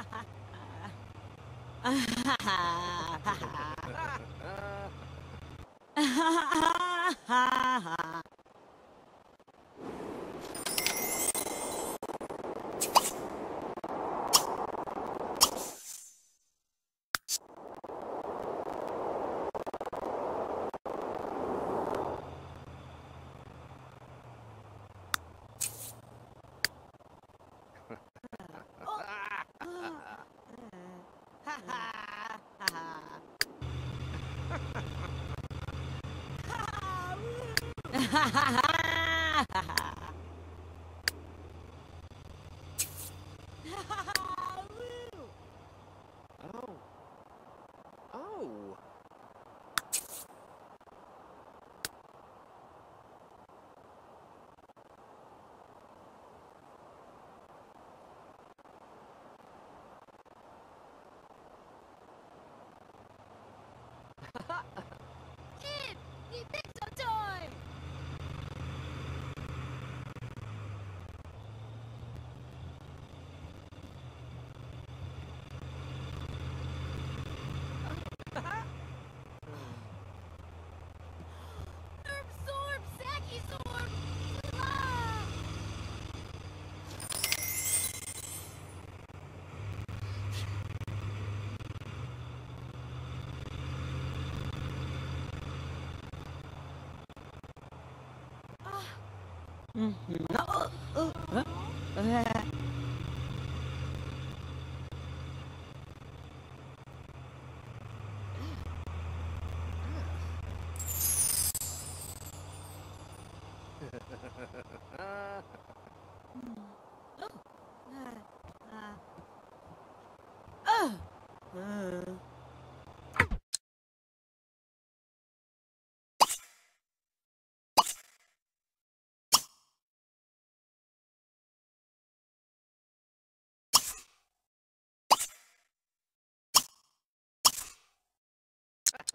Oh. Mm, Sorb,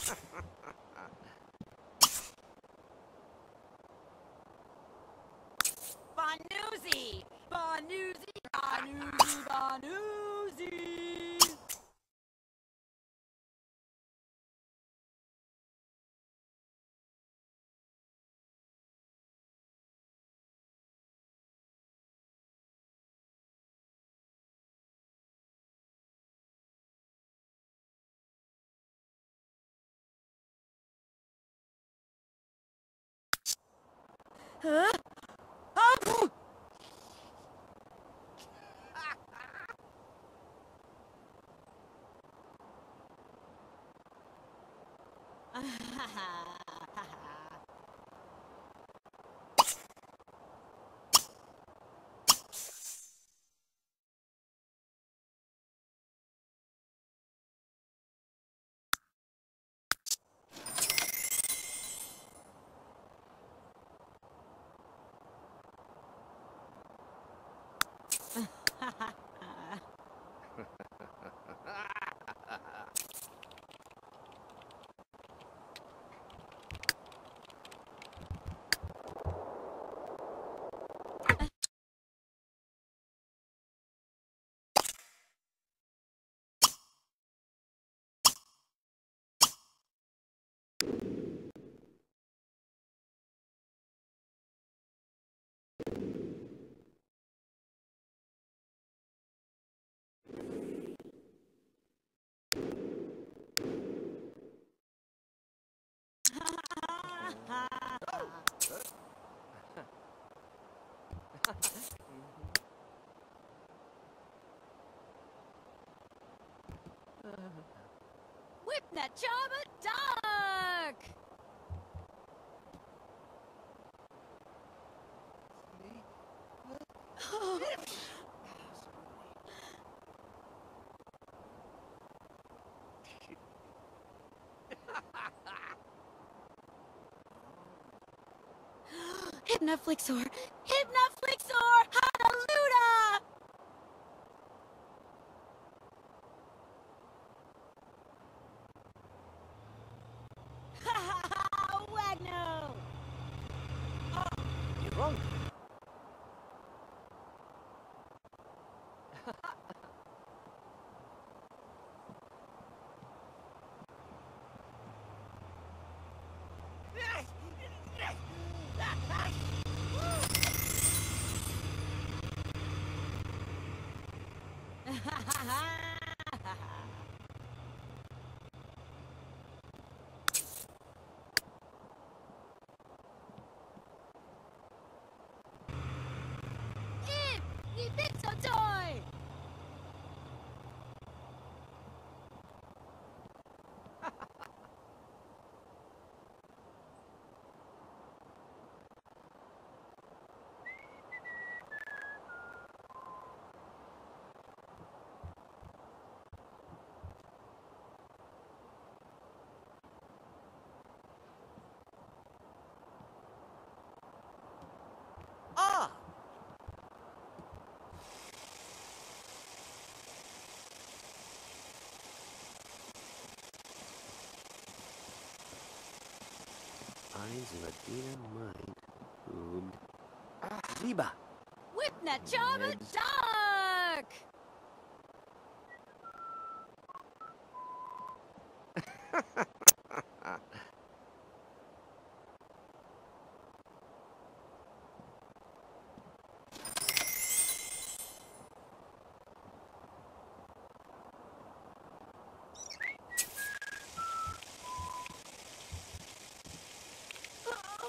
Sacky Sorb! Ah! Banoozy! Huh? Ah, Whip that Jabba duck! Hypnoflixor, Eyes of a demon mind. Boobed. Ah, Reba! Whipna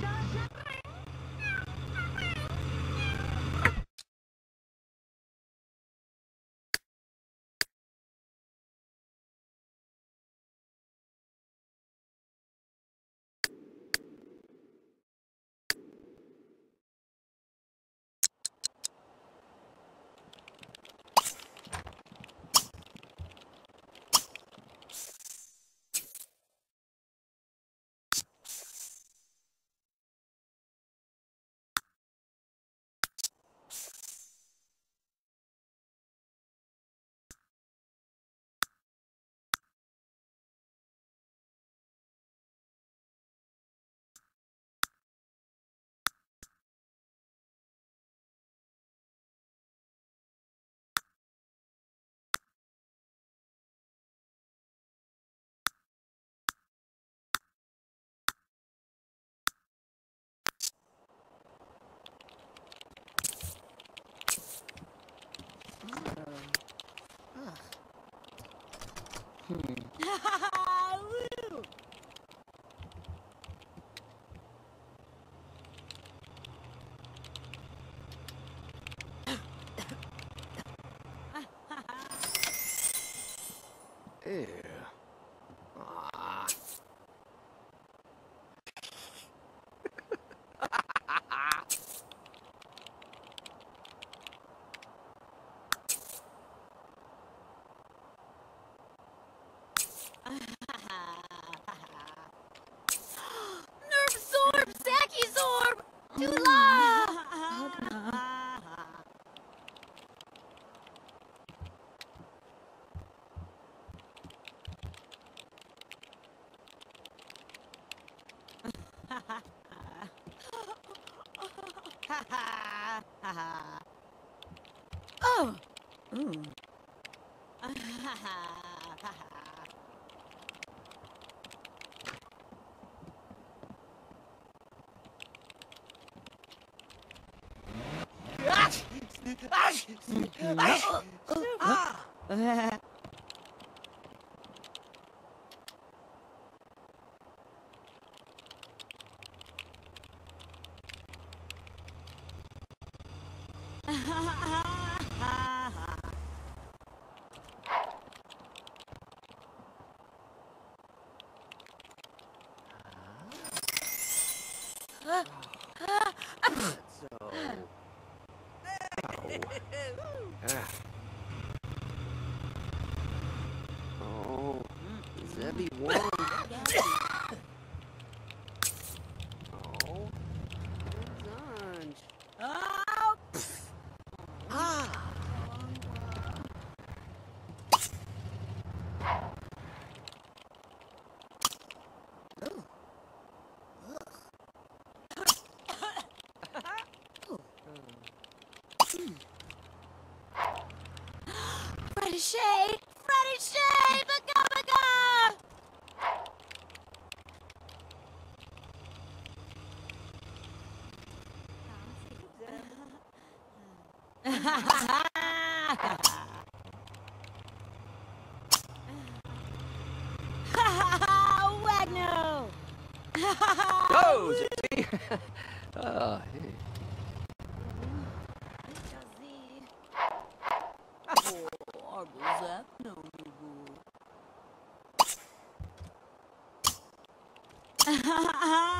Woo! Woo! Hmm. Tula! oh. So. Oh, Wagner! Go, Zebby. oh, hey. Oh, Whip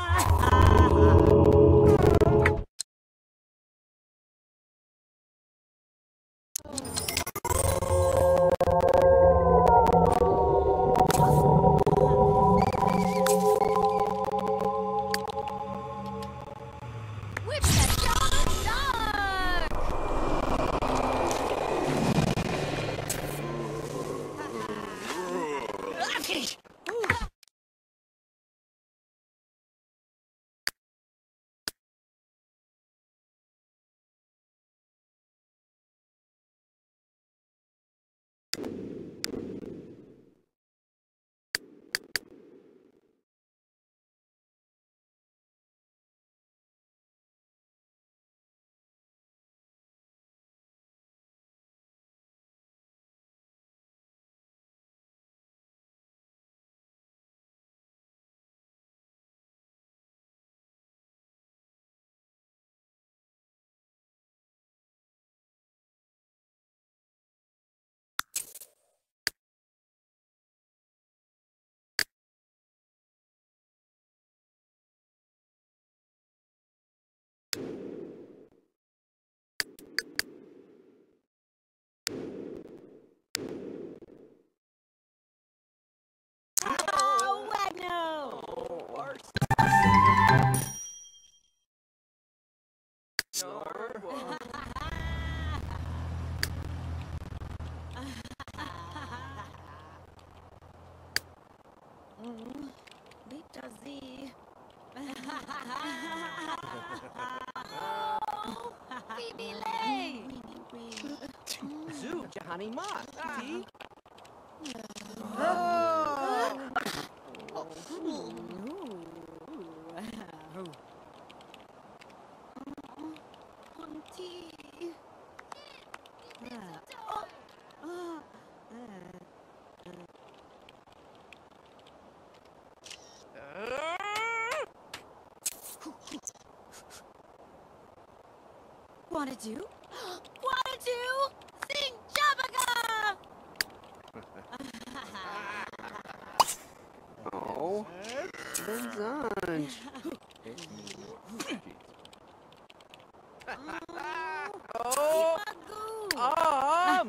Bitte Wanna do? Wanna do? Sing Jabaga! Oh, then Zanj. Oh, Magoo! ah,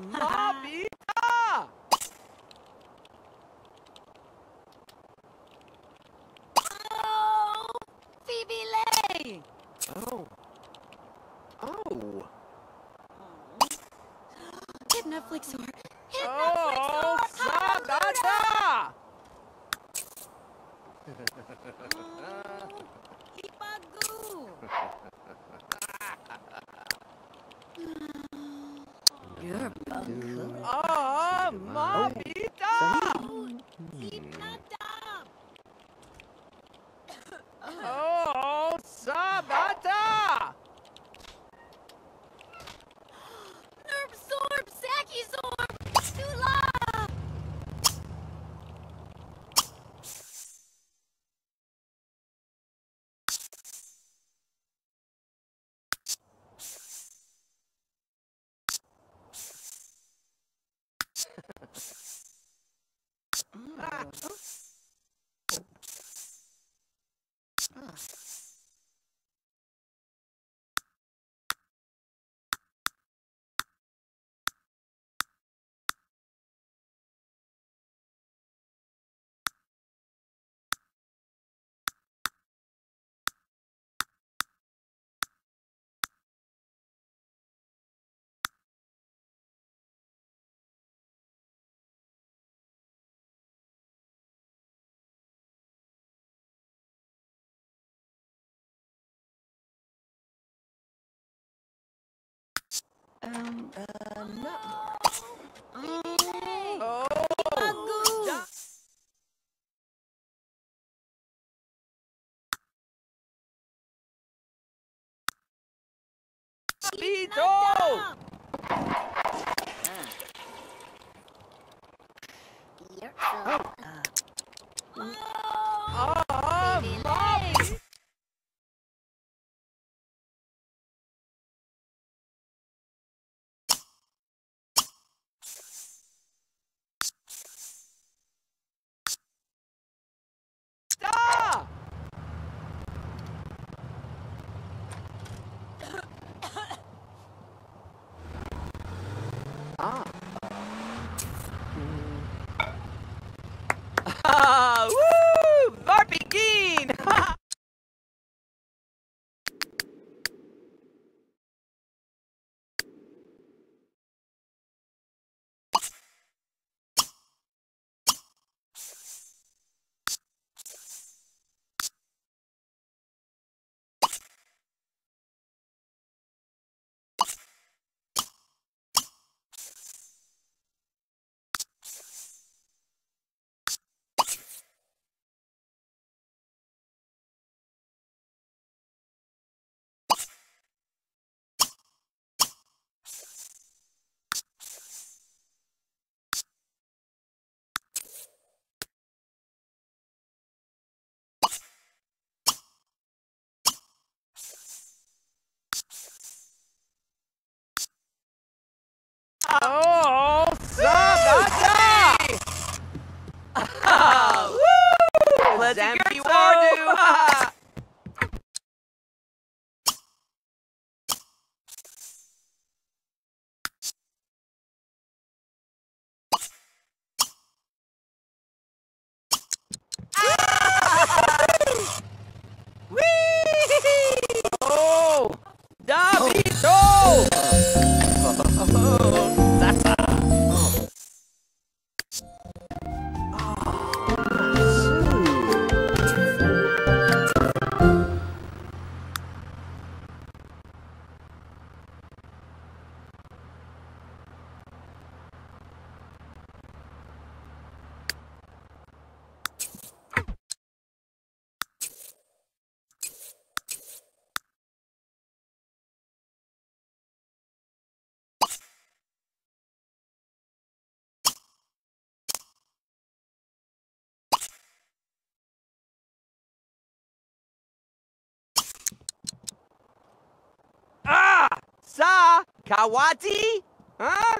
Um, uh. Oh, oh. Speedo! Oh. Kawati? Huh?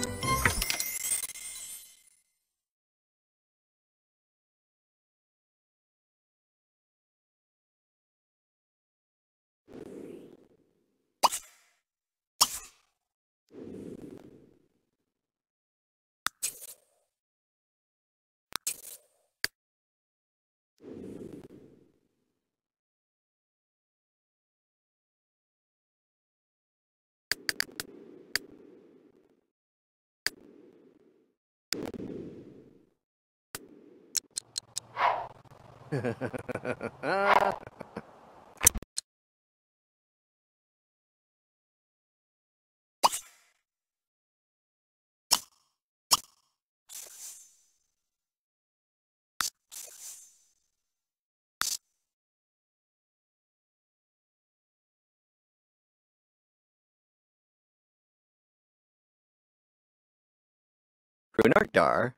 Grunardar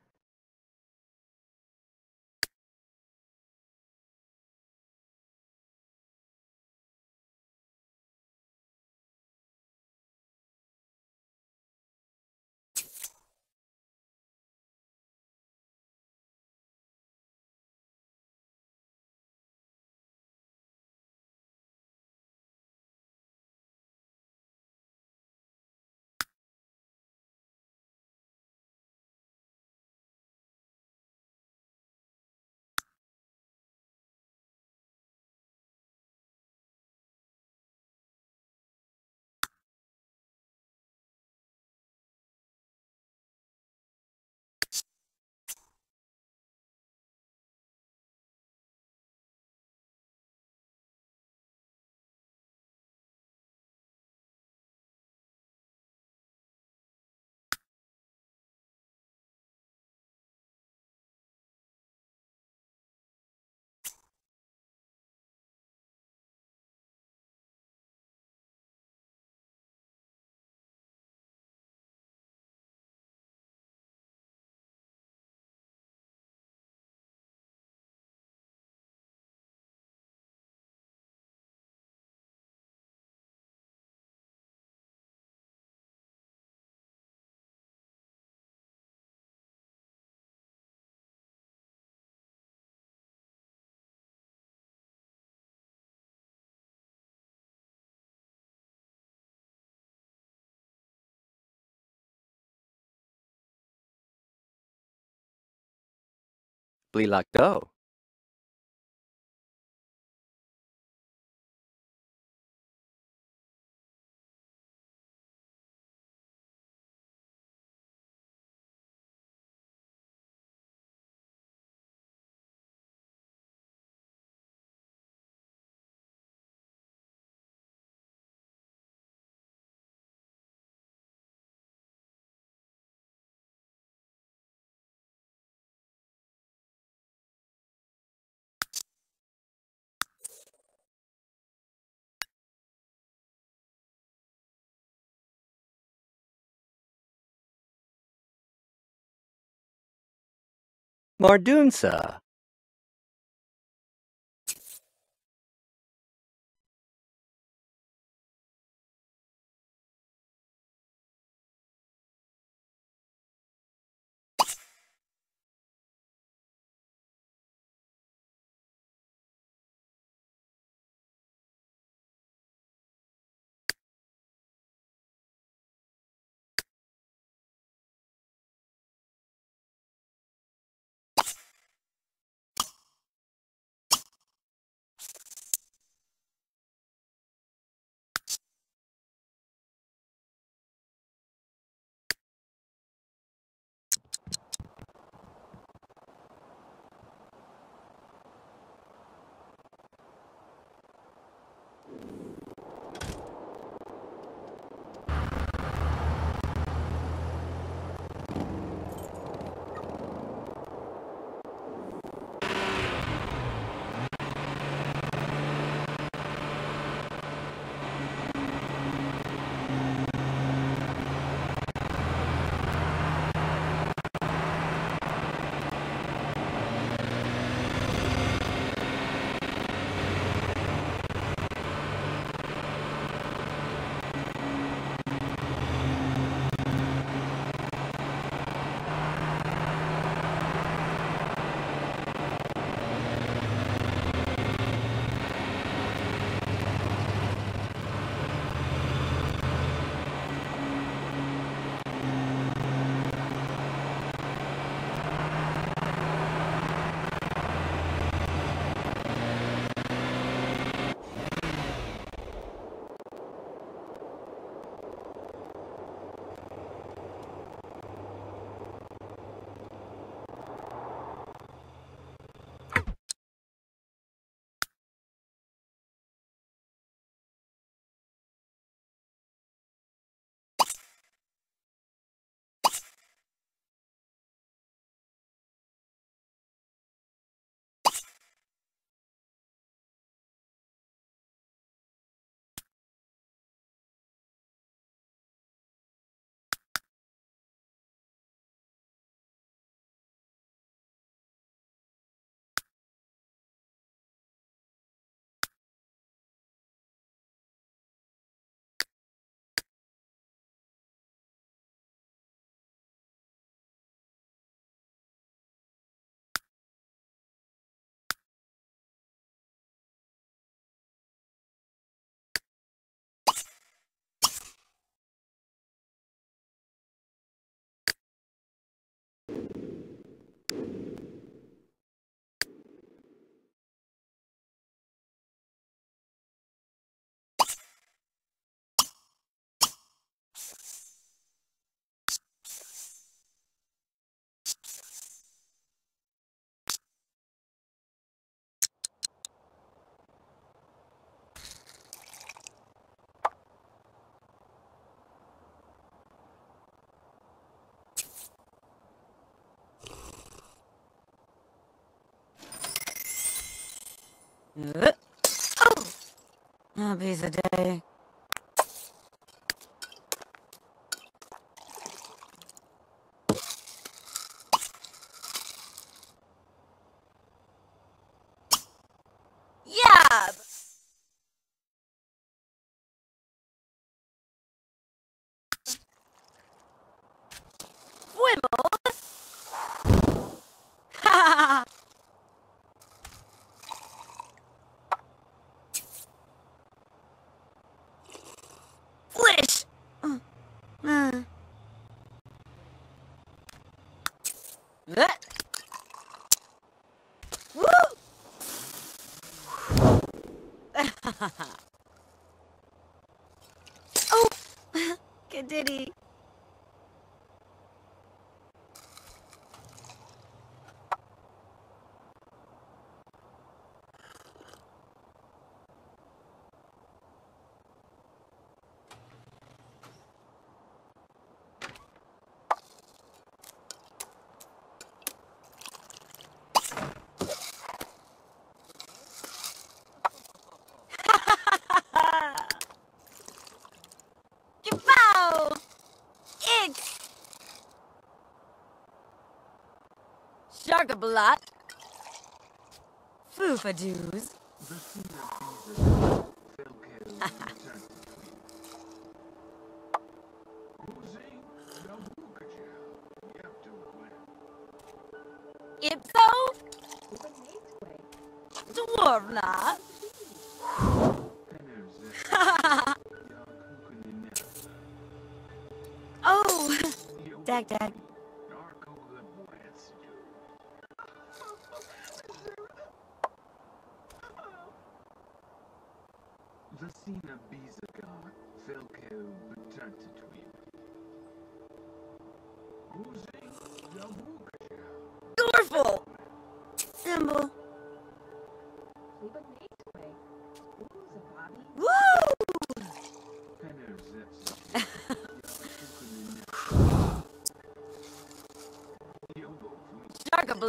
Runarkdar. Blilakdo. Mardunsa. Oh! Piece of day. Yab! Wimble! Ha ha ha! Flish! Uh, uh. Uh. Woo! oh! Good ditty. Kapow! X! Sharkablot. Foofadoos.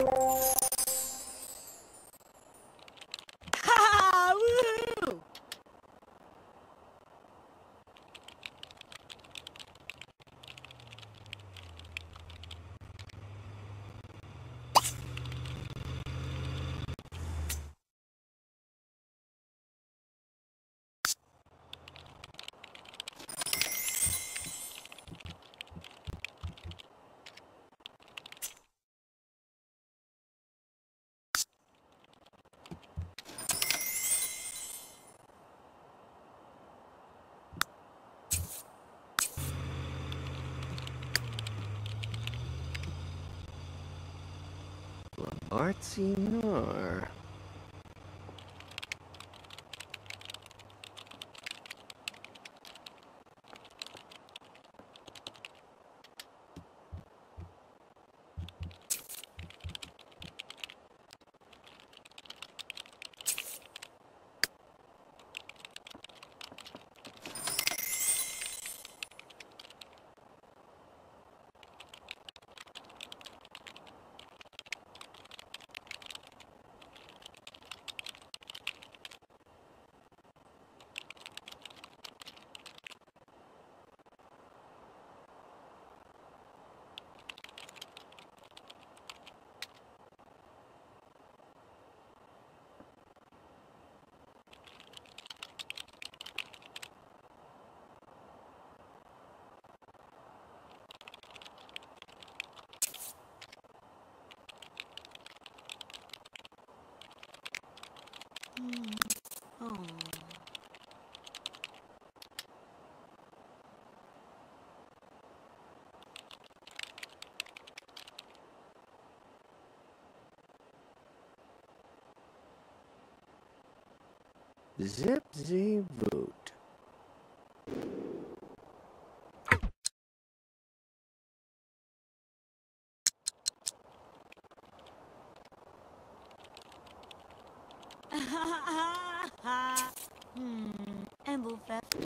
Ha! Artsy Nar. Oh. Zip zee voot. hmm. Embelfest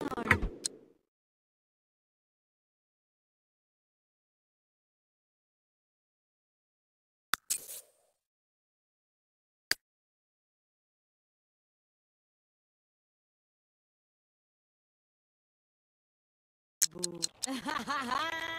Boo. Huh.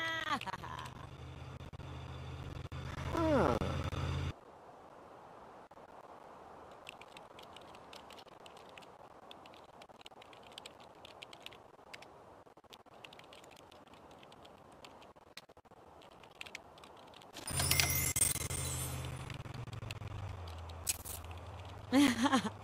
ha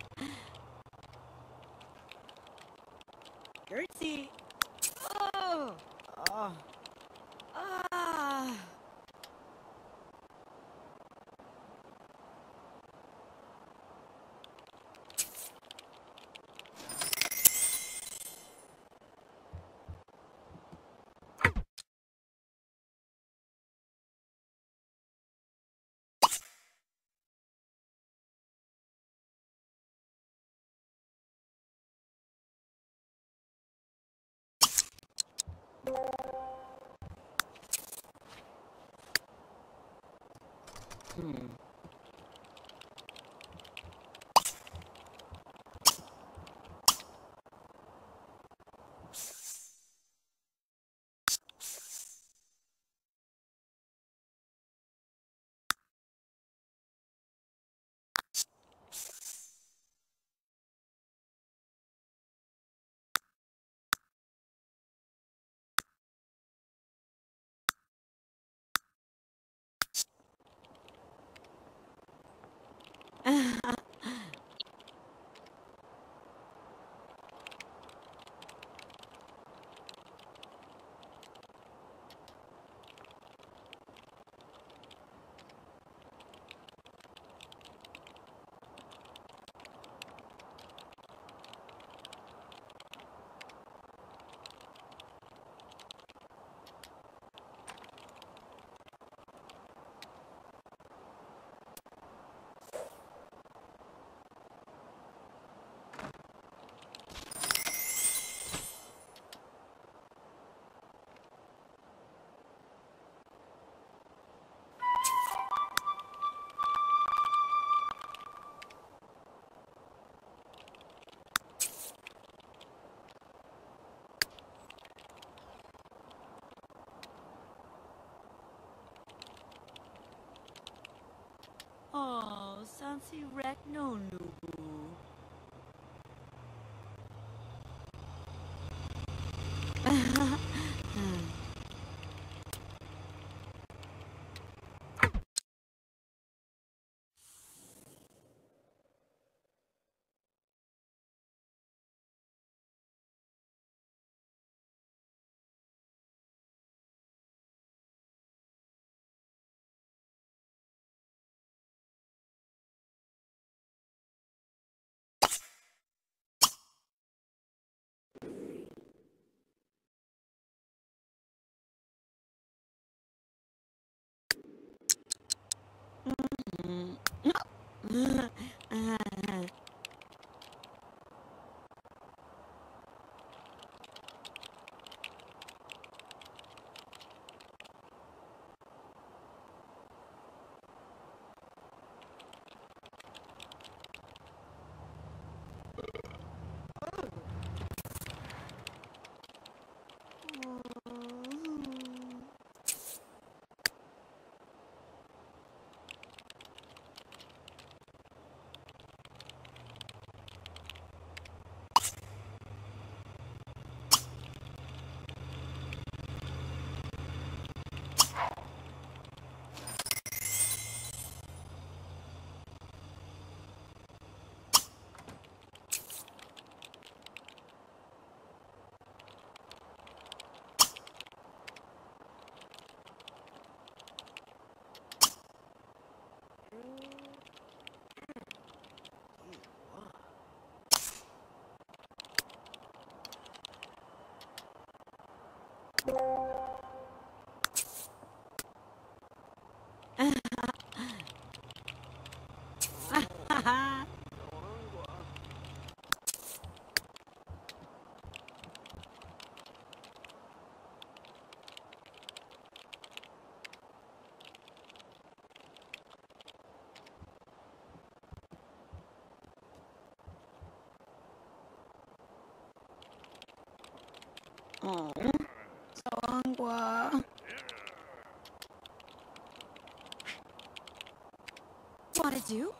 Hmm. fancy wreck no new Mm-hmm. Oh. Salangua. Wanna do?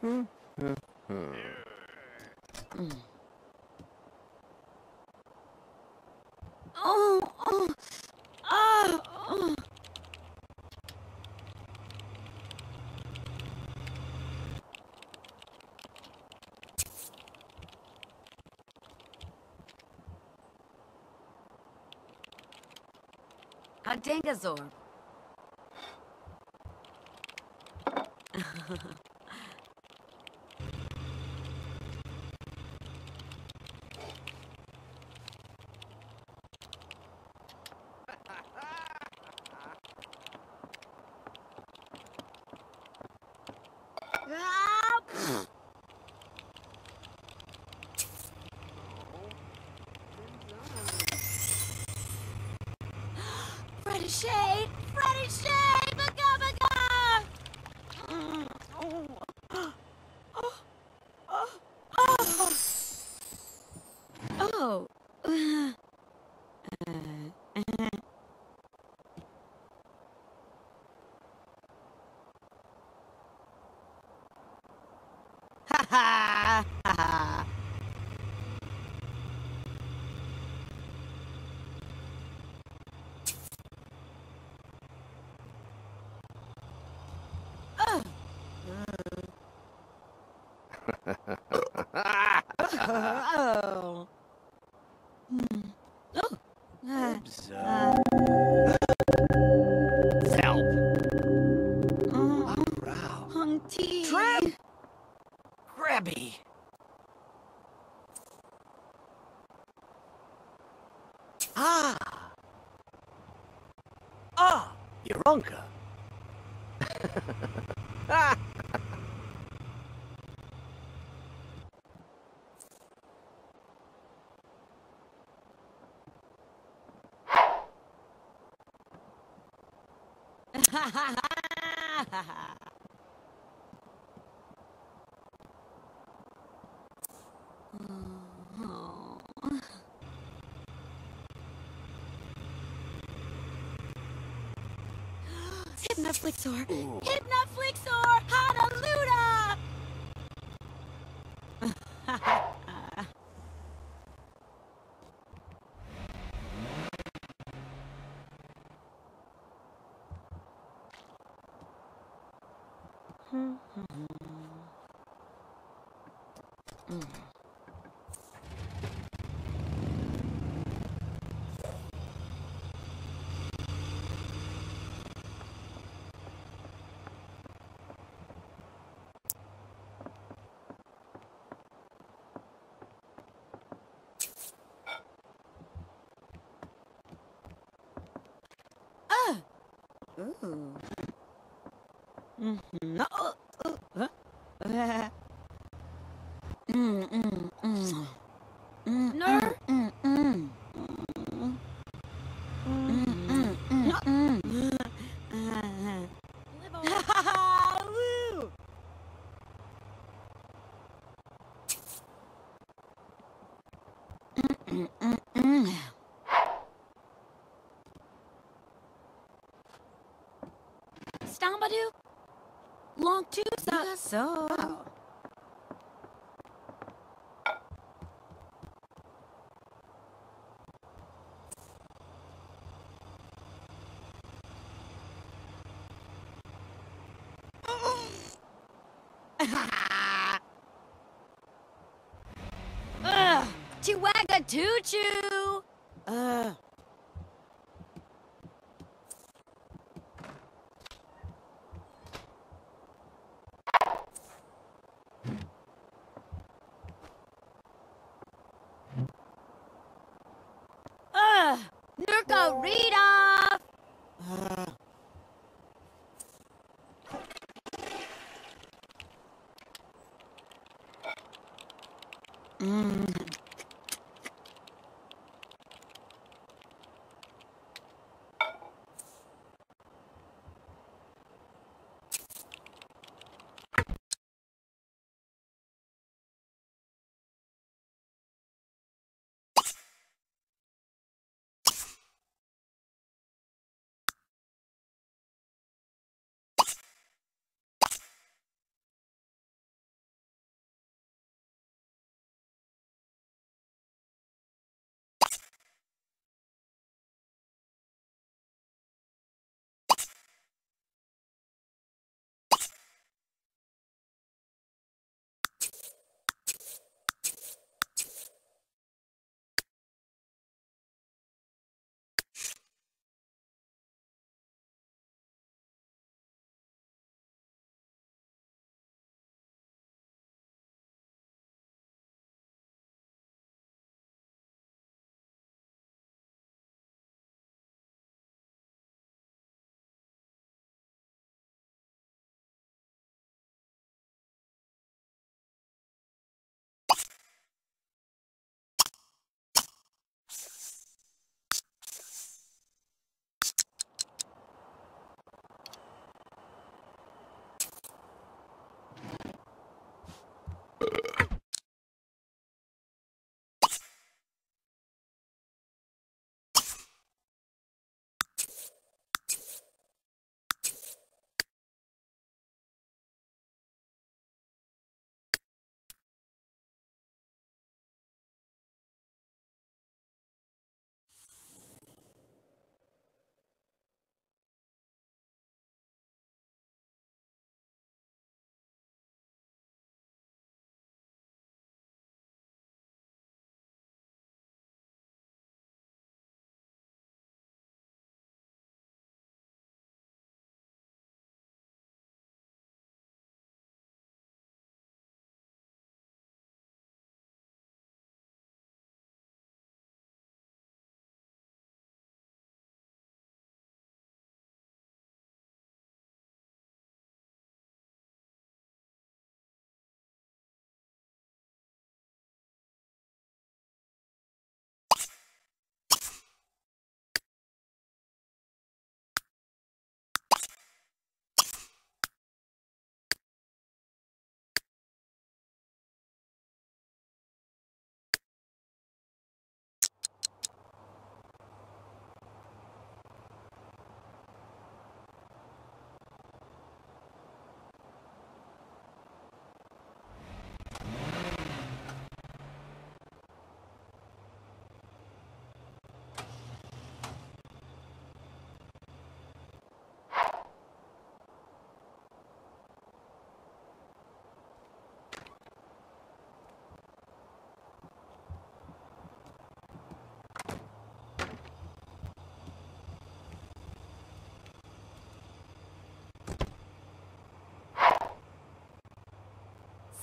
A Dangazor. oh. Hypnoflixor! Hypnoflixor! Ooh. Mm-hmm. Oh, oh, huh? Uh, mm, mm, mm. Mm, Ner? mm, mm, mm. Mm, mm, mm, mm. Live on. Woo! Mm, mm, mm. Stambadu? Yeah, so. Ugh! Chihuahua Choo Choo! Uh, uh...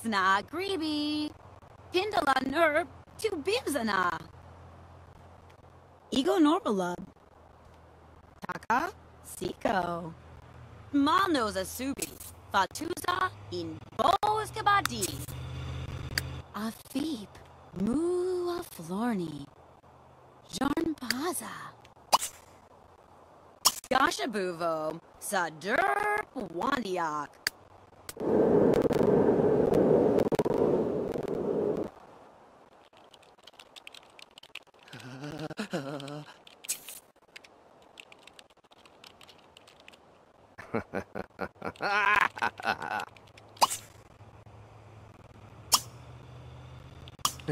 Sna Greeby. Pindala Nerb to Bimzana. Ego Norbalub. Taka Siko. Malnos Asubi. Fatuza in Bos Kabadi. Afib. Mua Florni. Jarn Paza. Gashabuvo. Sadur Wandiak.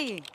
Lay.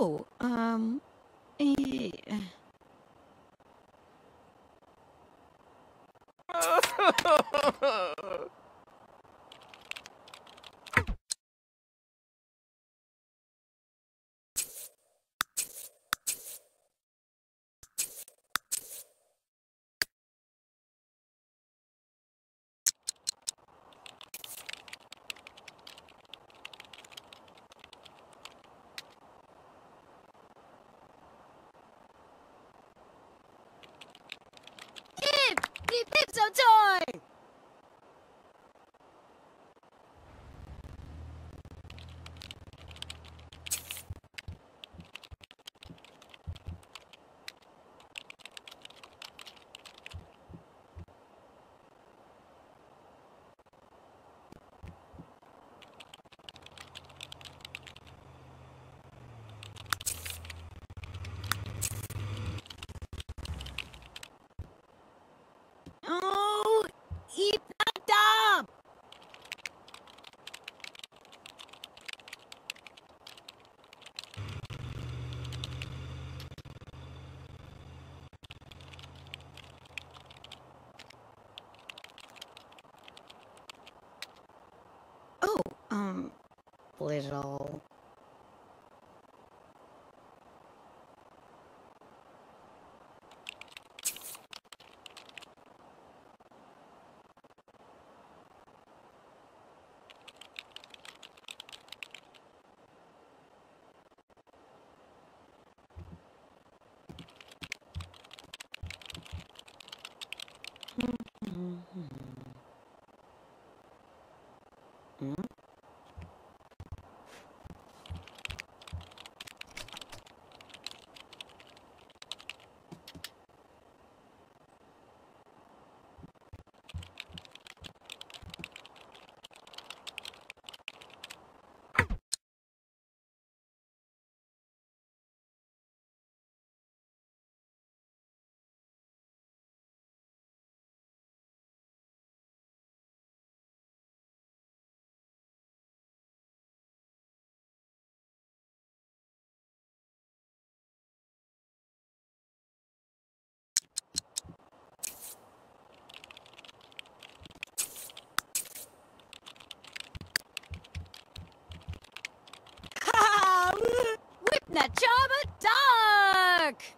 Oh, um, eh, Ip! The Pipso toy! oh, Ipnadab. Oh, um, little. Nachaba Dark!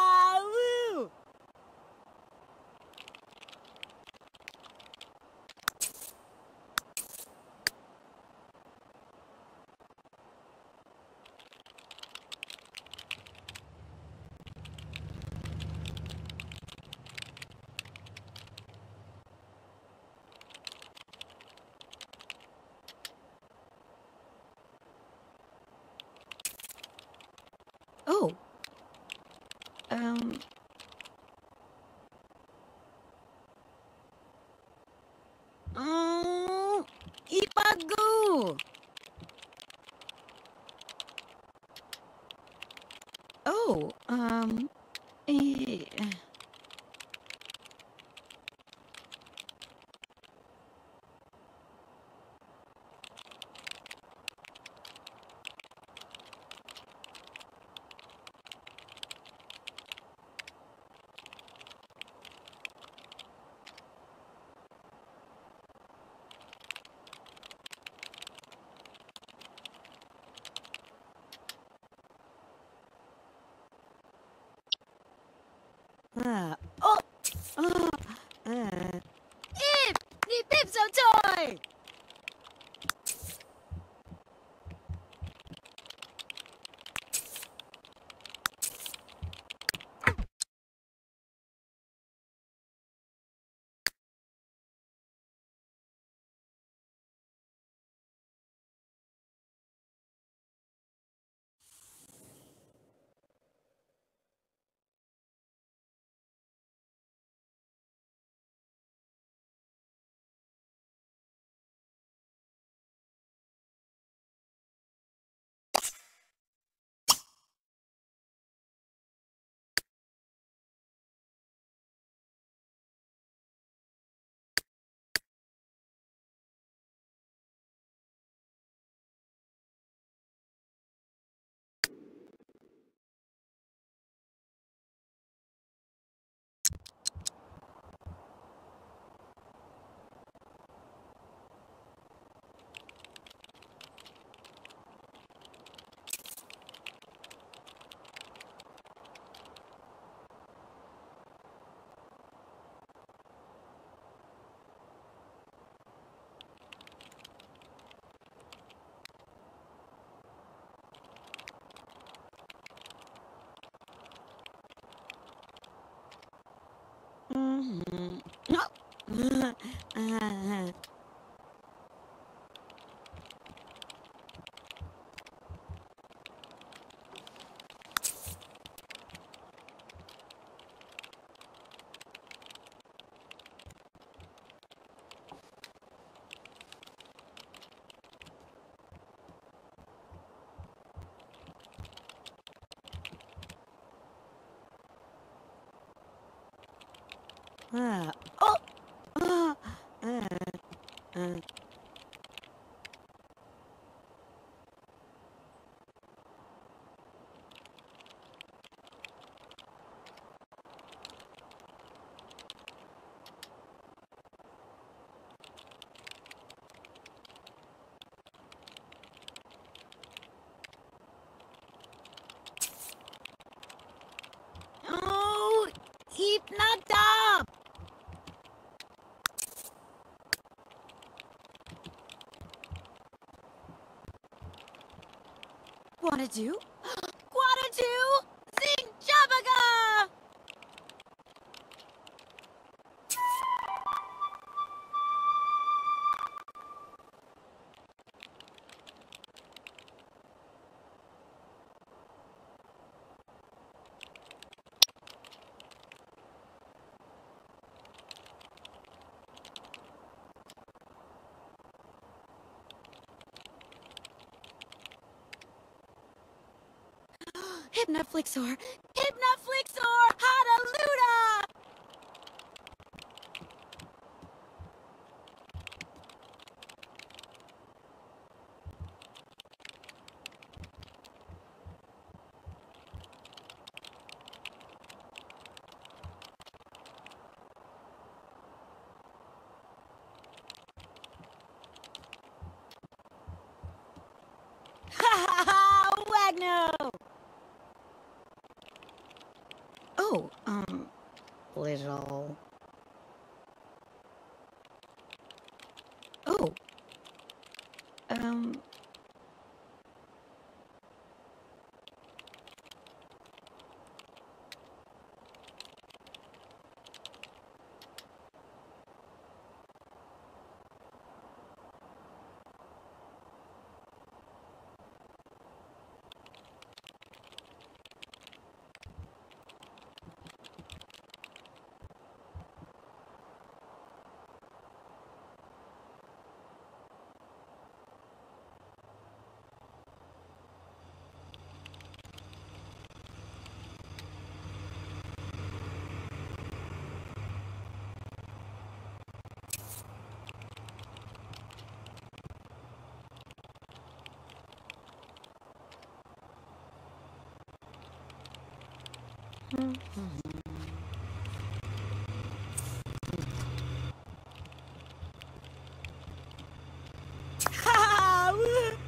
Ipagu! Oh, um. Eh. Ah. Oh. Ah. Ah. Oh! Ah. Ah. Ah. Oh! Eat not up! Wanna do? Hypnoflixor! Hypnoflixor! Hallelujah! Ha ha ha! Wagner! Oh, um, little. Oh. Um. Ha! Woo!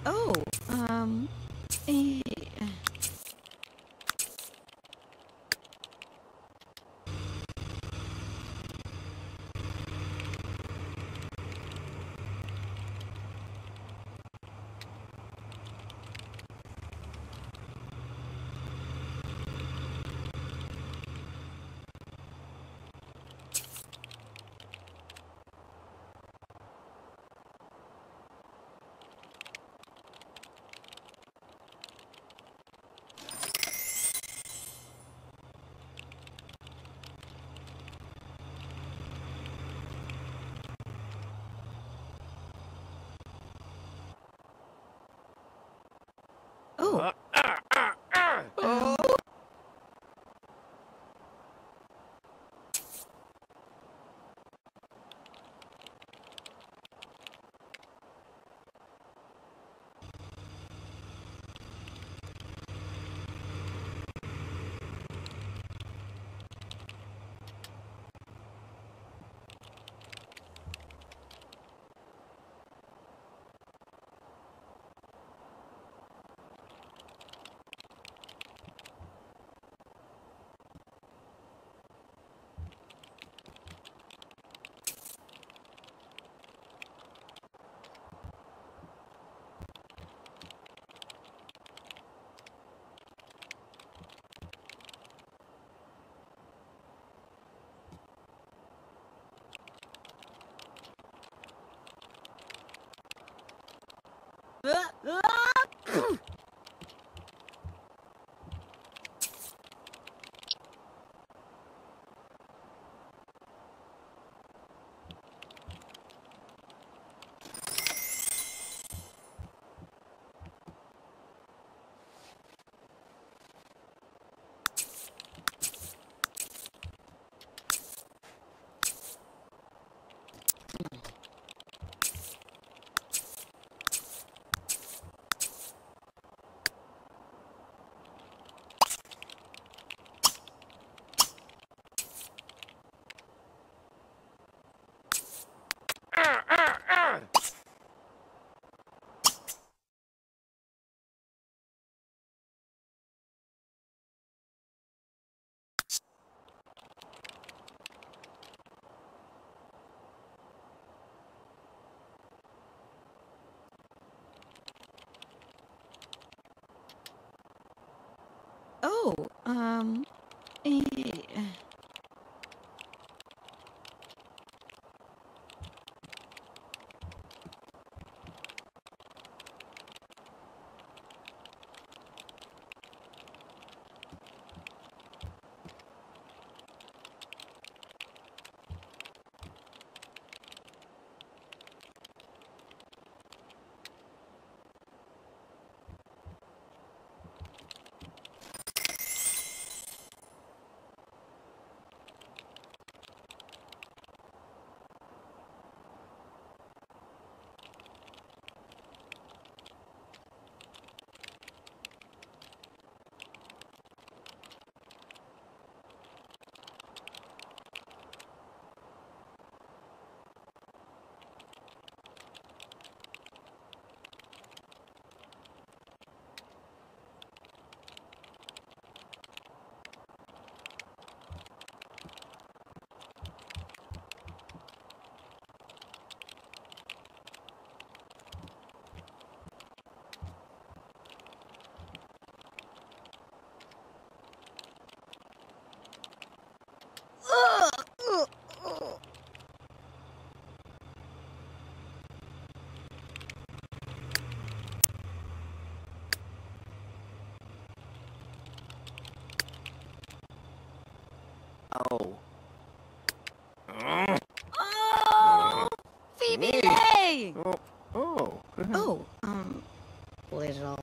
Oh, um. eh, Uh, uh, Um. eh, Oh. Oh! Phoebe Lay! Oh. Oh. Oh, um, little. Oh!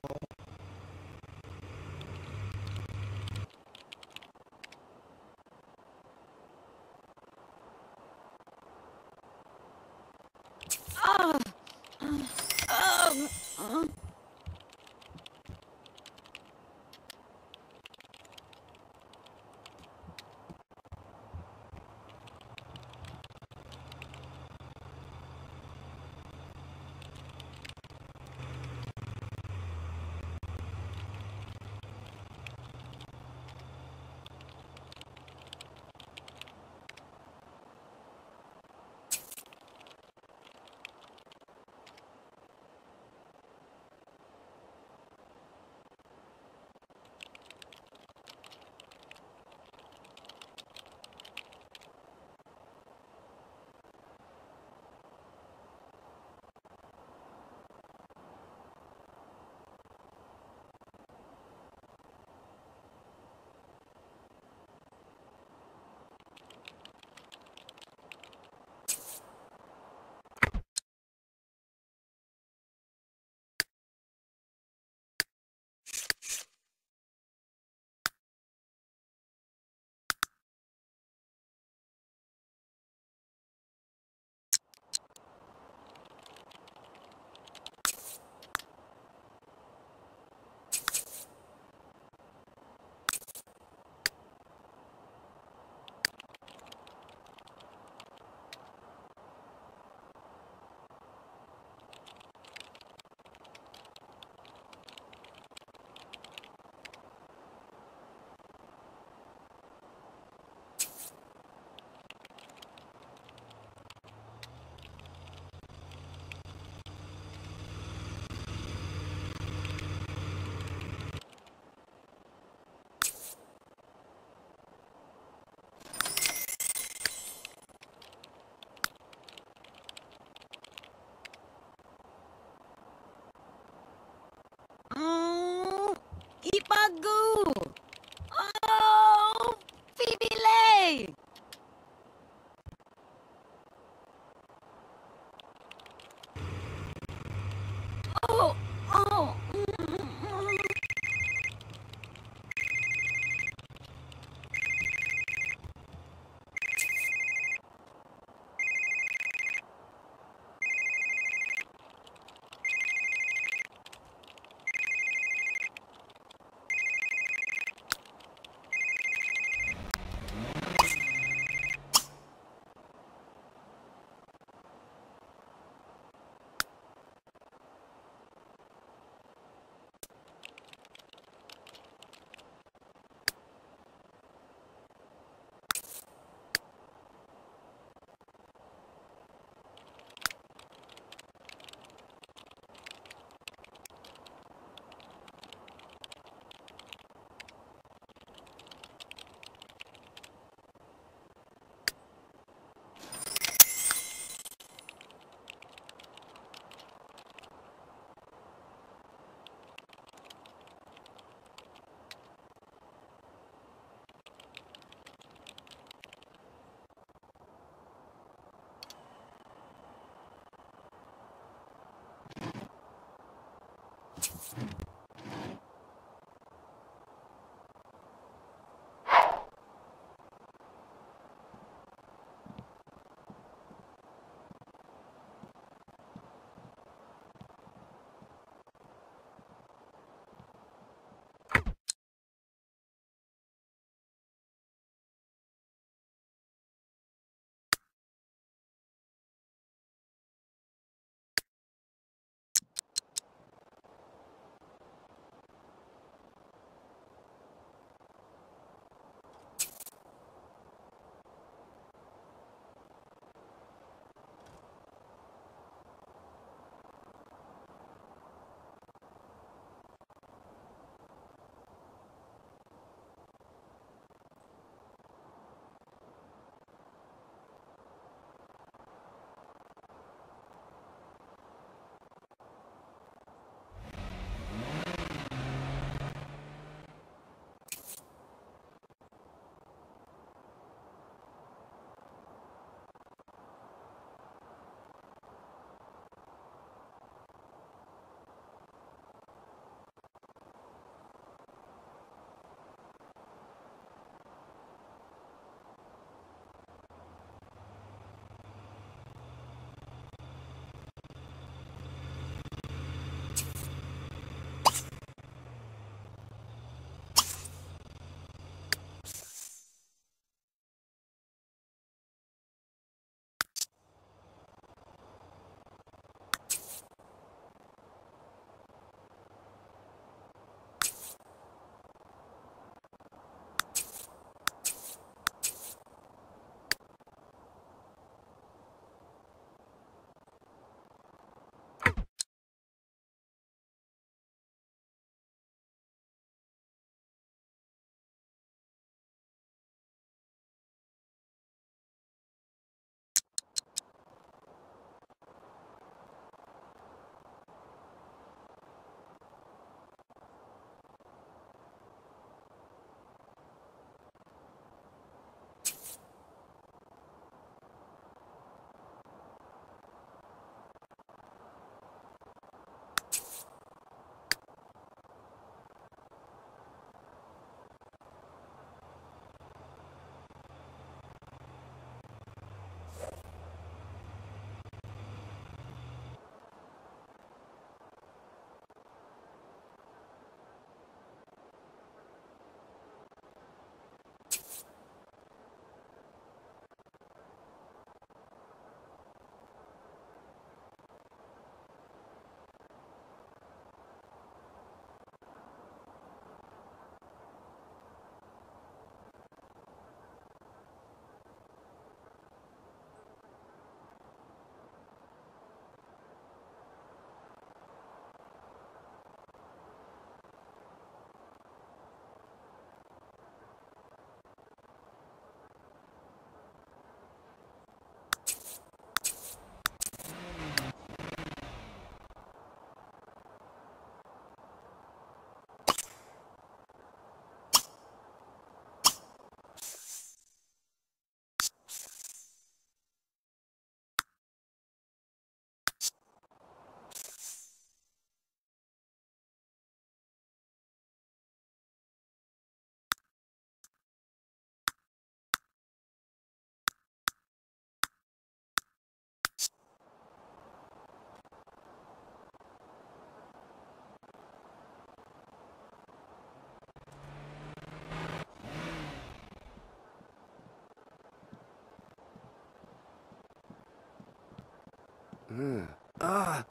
Ah!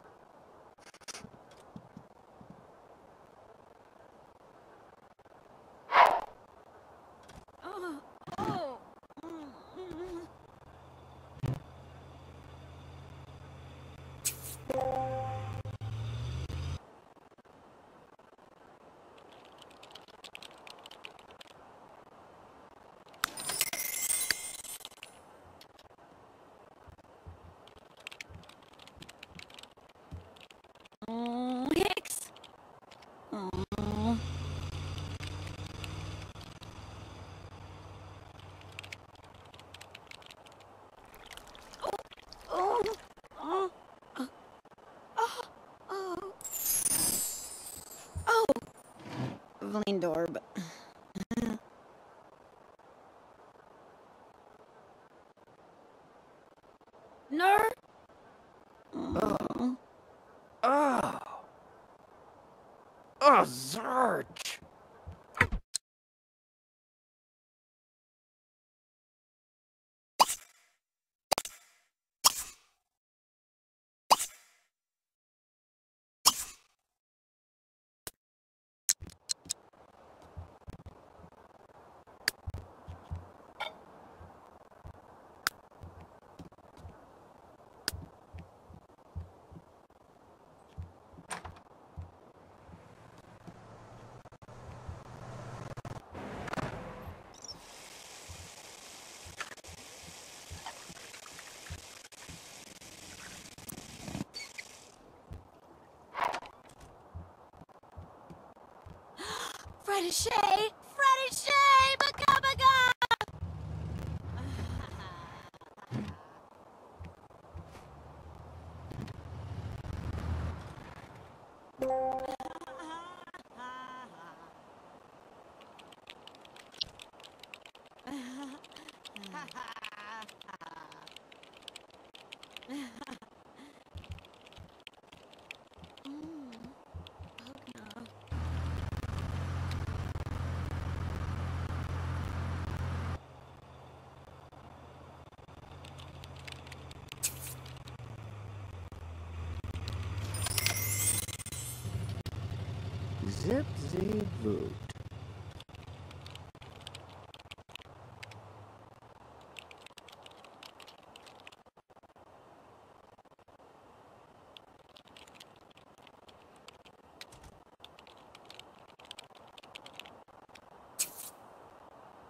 Oh, oh. Mm, mm. Oh, Hicks. Oh. Oh, oh, oh, oh, oh, oh, Vlindorb. Ner. Oh. Oh! Oh, Zarch! Freddy Zip, zip, boot.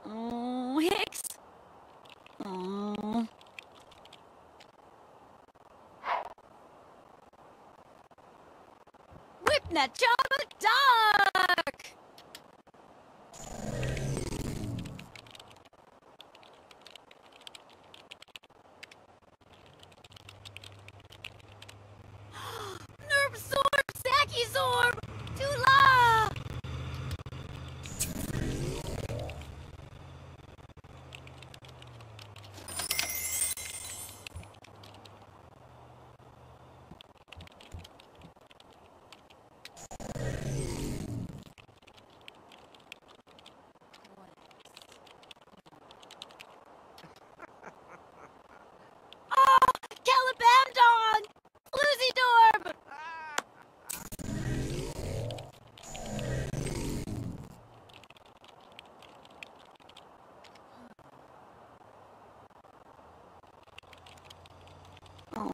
Oh, Hicks. Oh. Duck!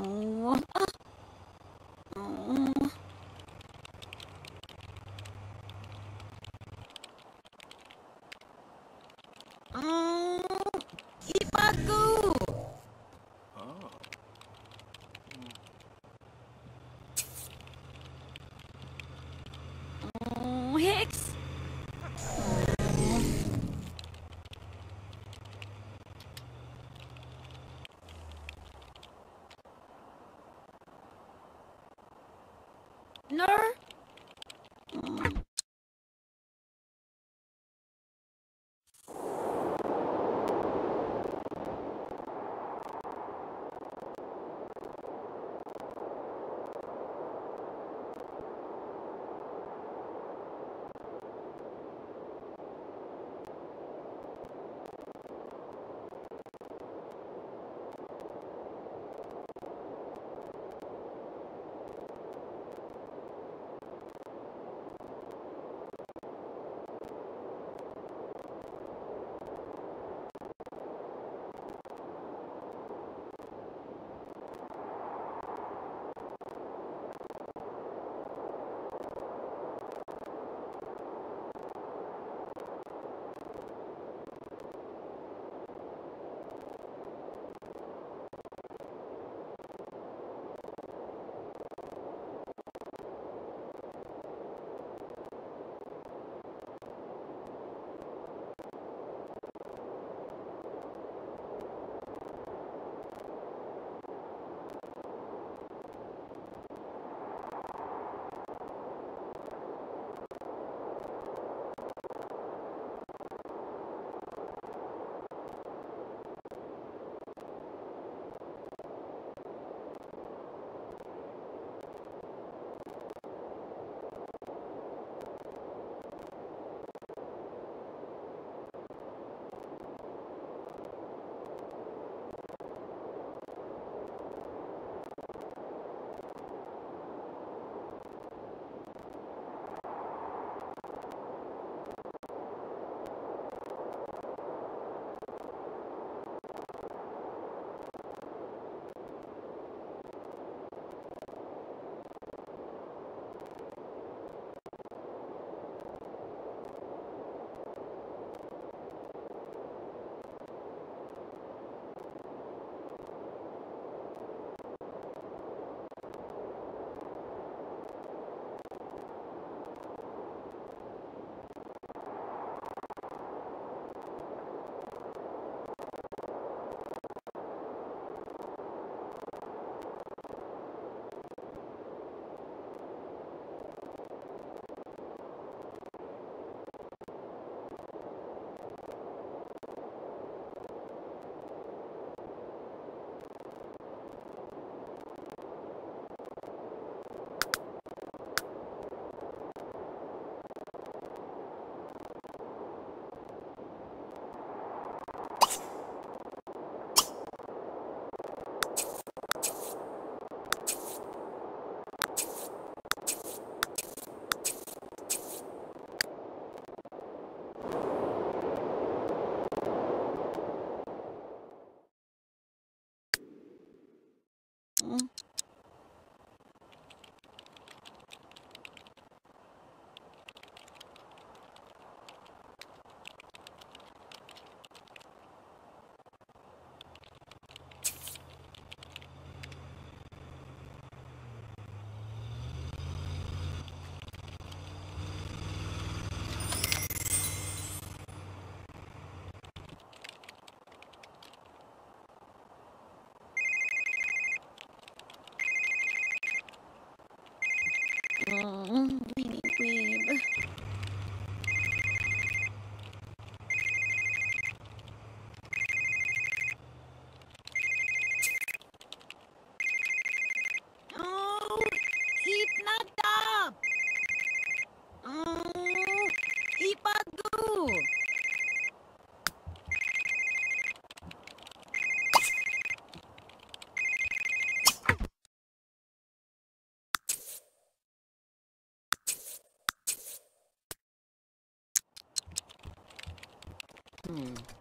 Oh. Hmm.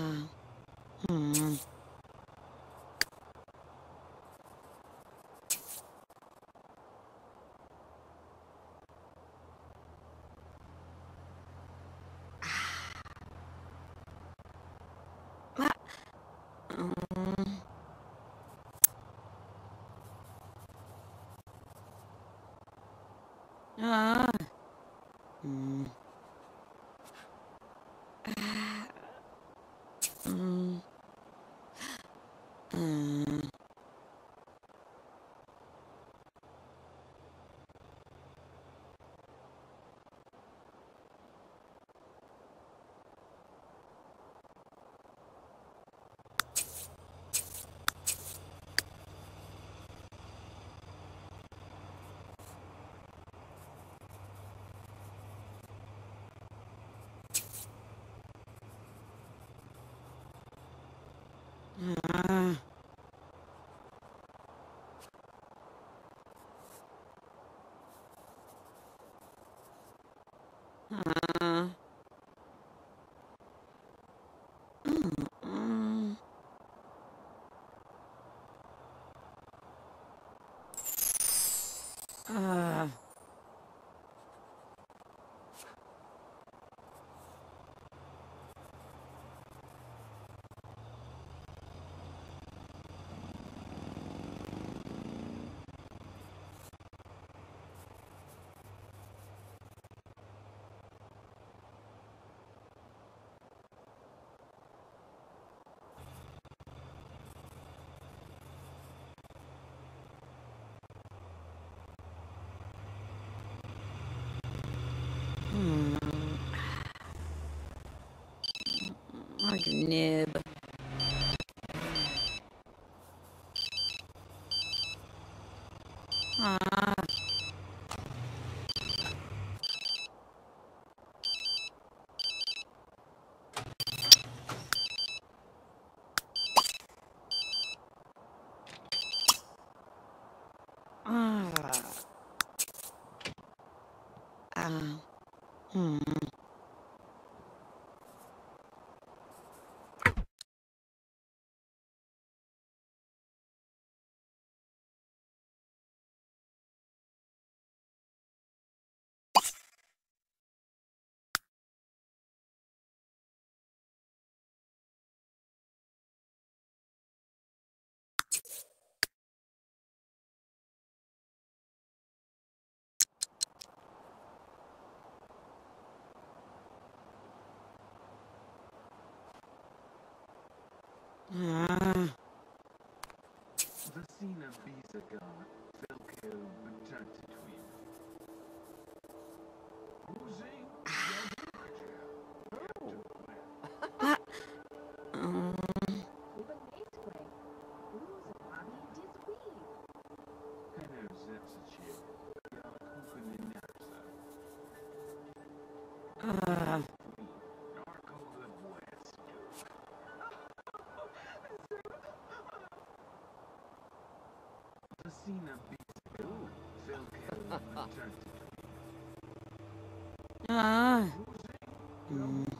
Ah. Hmm. Ah. Mm. Ah. Mm. Ah. Mm. Mm. Ah. Mm, mm. nib. Ah, Ah. The scene of Bizaga, Philco, Kentucky. Ah. Mm.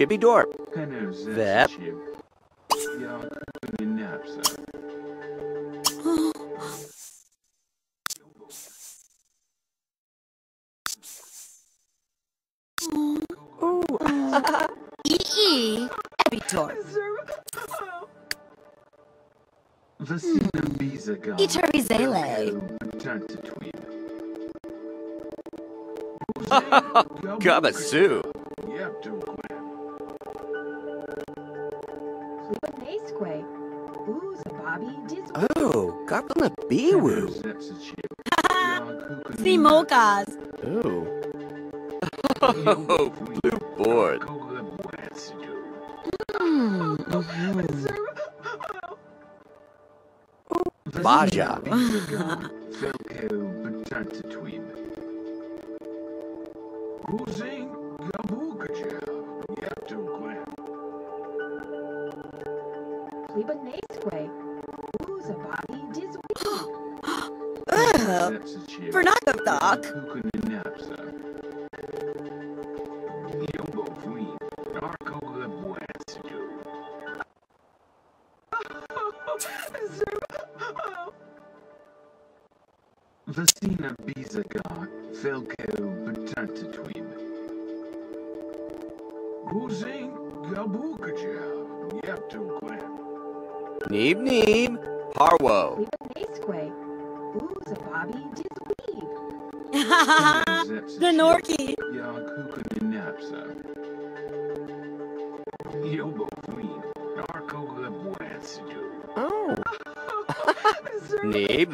Chippy Dorp. Vep. E.E. Epitor. Itarizele. Gabasoo. smoke.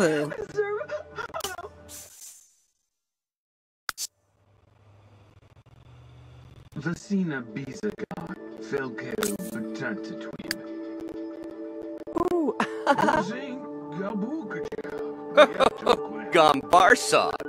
Mubu. Vasina Bizagon. Felkel Batantatwib. Ooh. Gombarsa.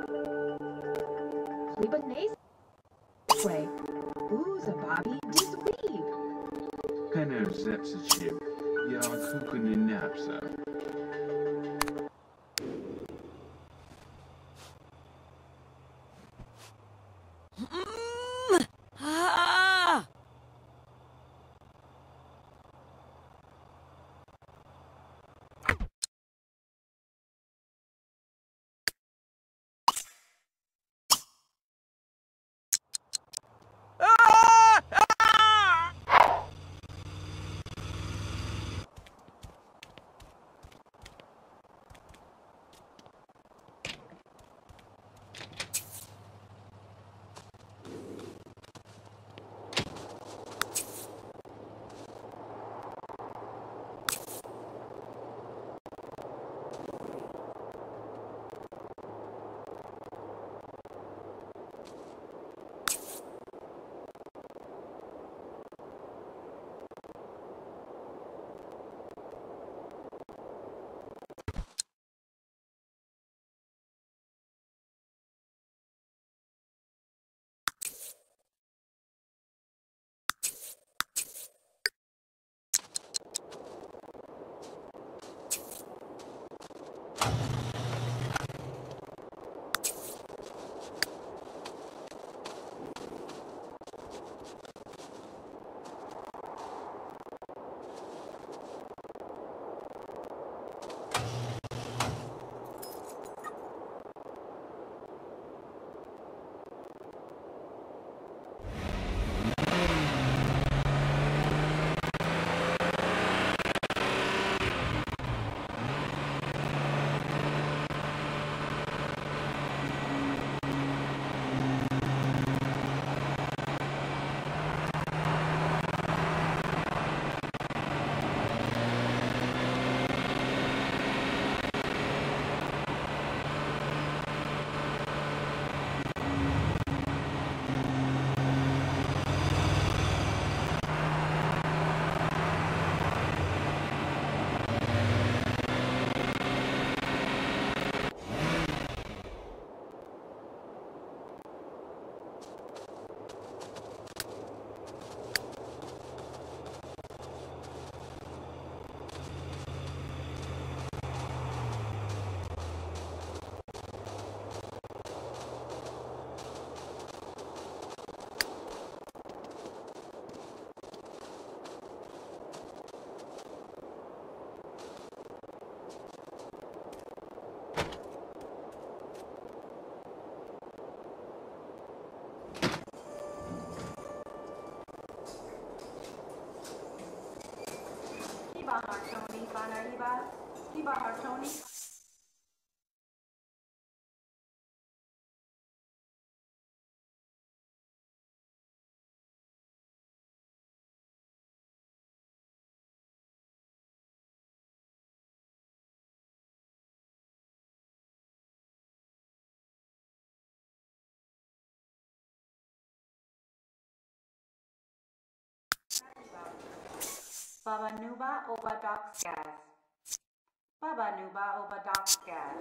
प्रणाली बा ती Baba Nuba Oba Doxgaz. Baba Nuba Oba Doxgaz.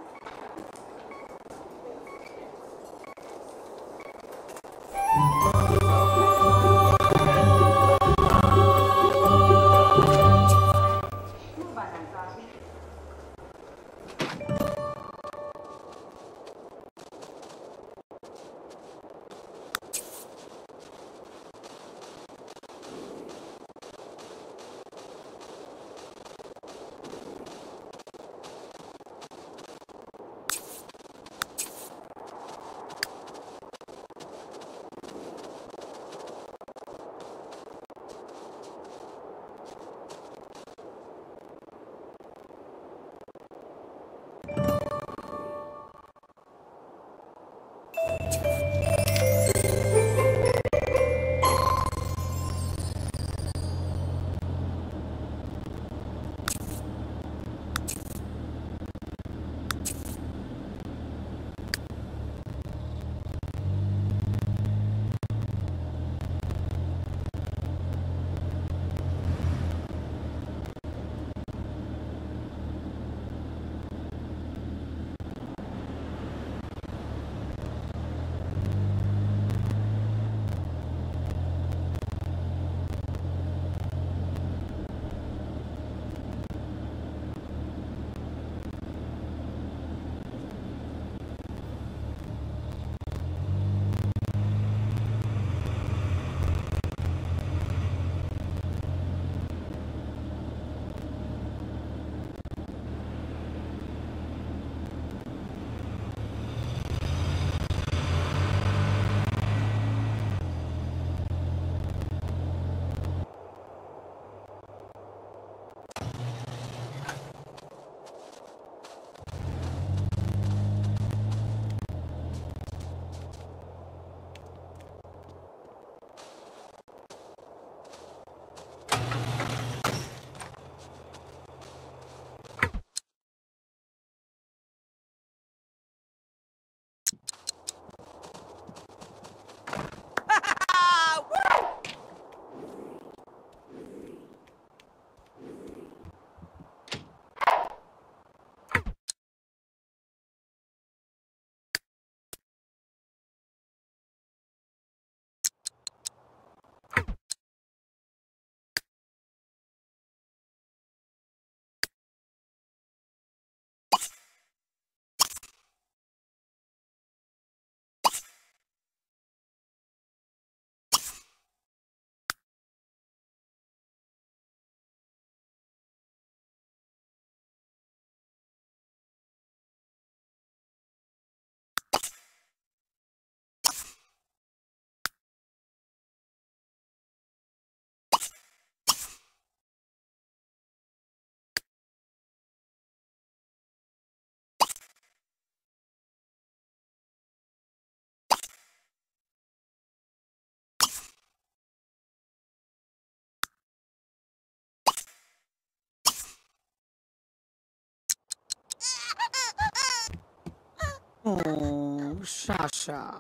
Oh, Sasha.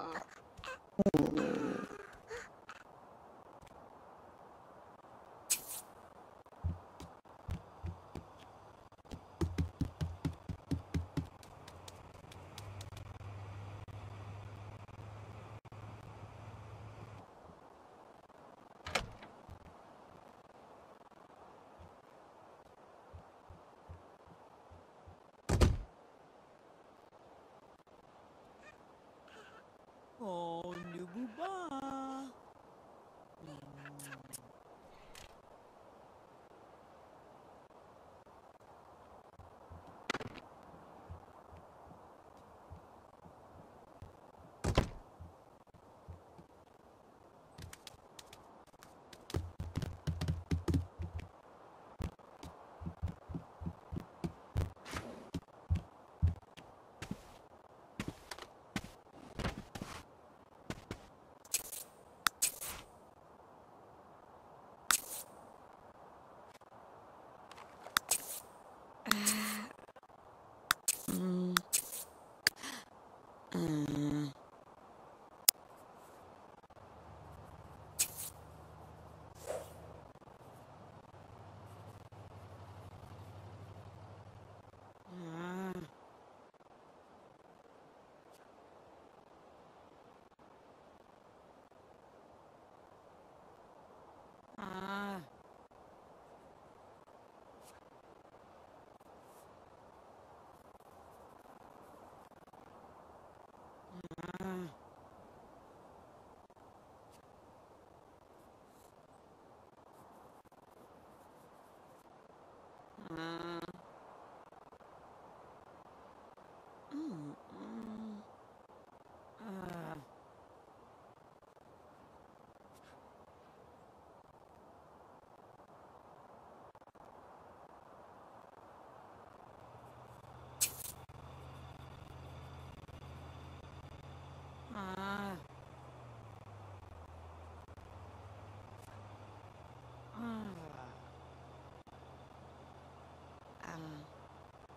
Oh,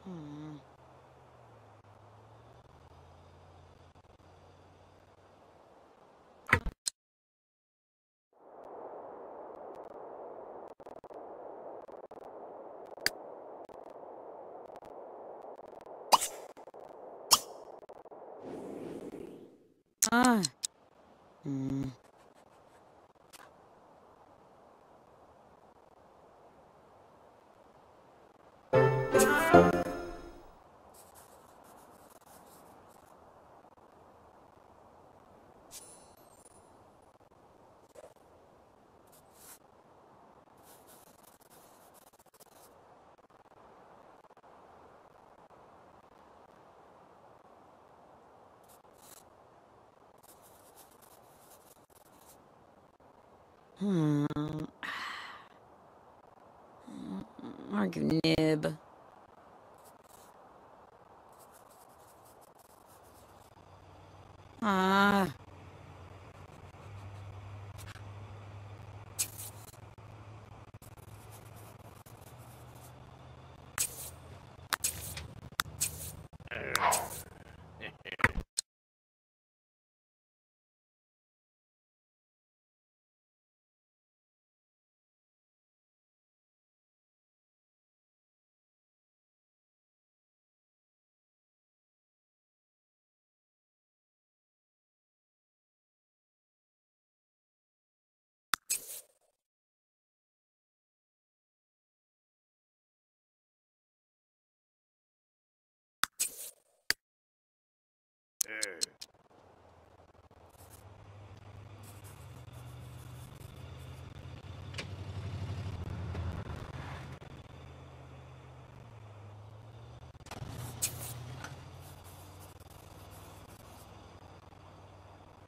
Mm. Ah. Mm. Hmm. Argue nib. Ah.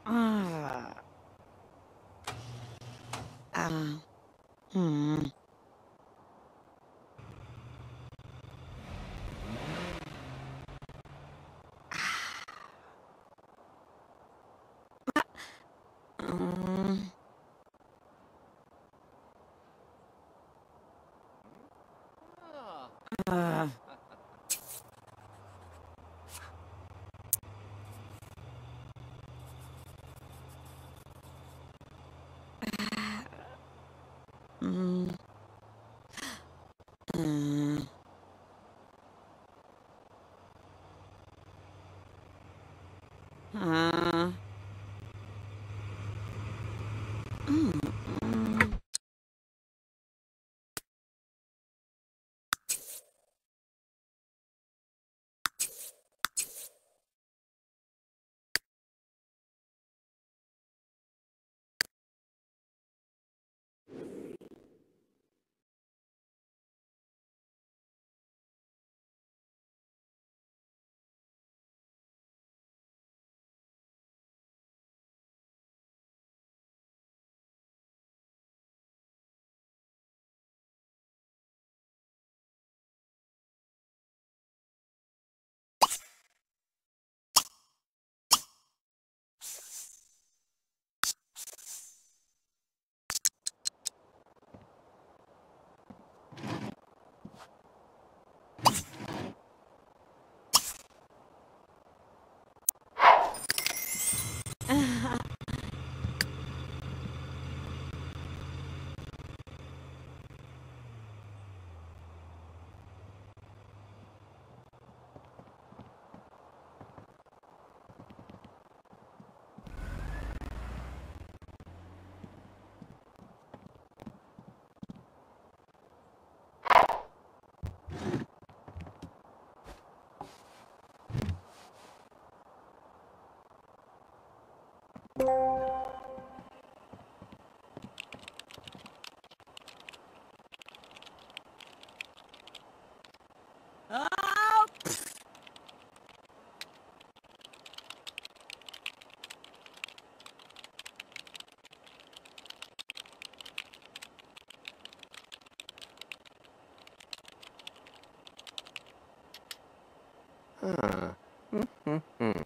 Ah. Ah. Hmm. Mm. Ah. Mm. Uh. Uh. Mm. Mm. Oh! Huh. Mm-hmm.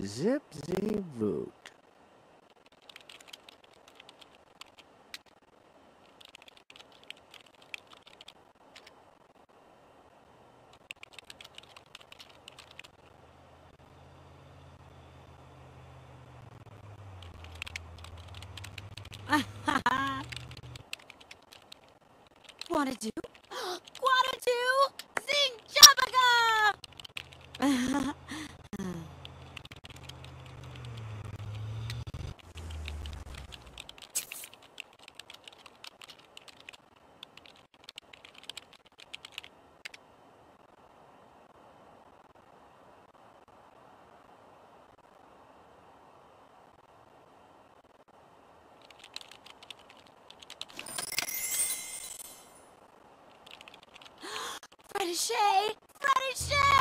Zip, zip, voot. Wanna do? Wanna do? Sing Jabaga! Freddy Shay! Freddy Shay!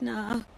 Hugna.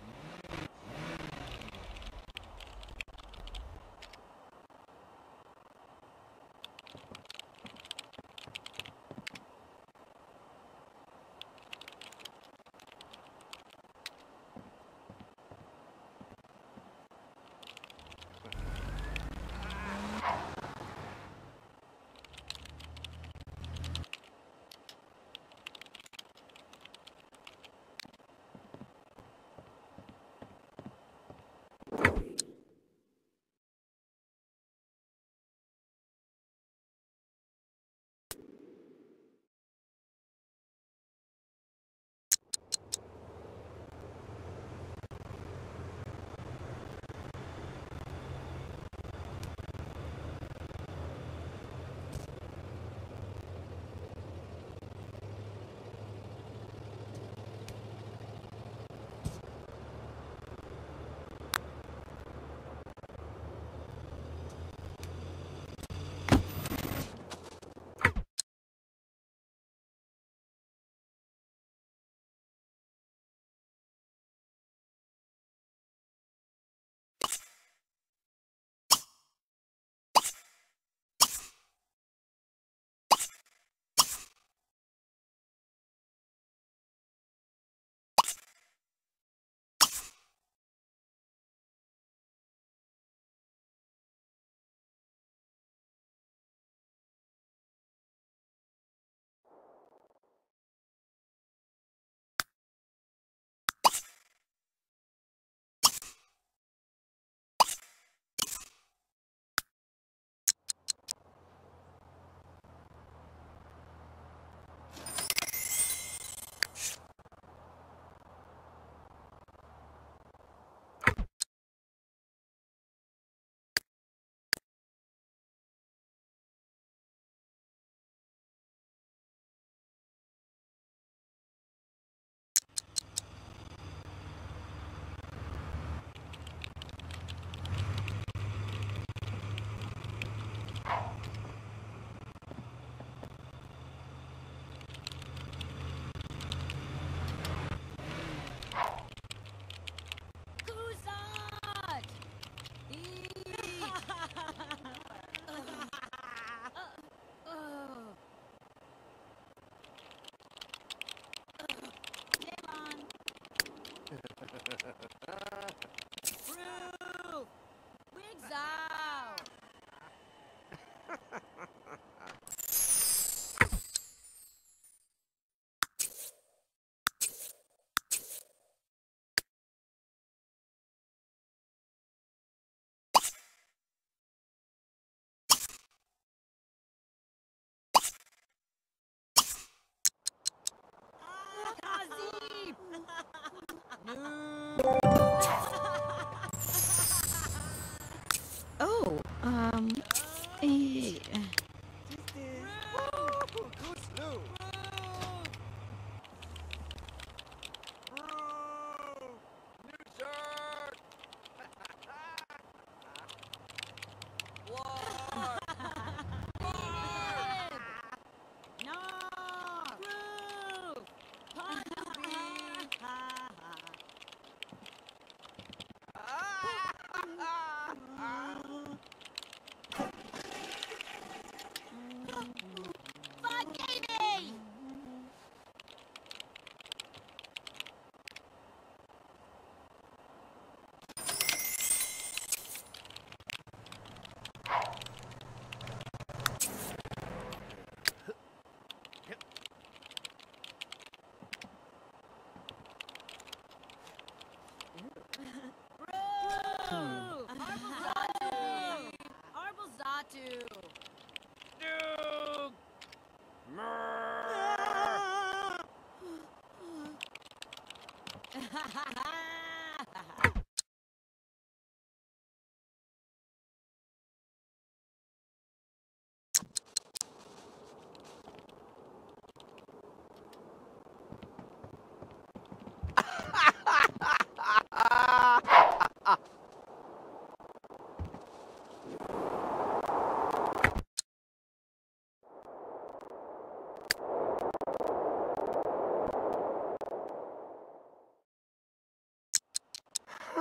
ha ha!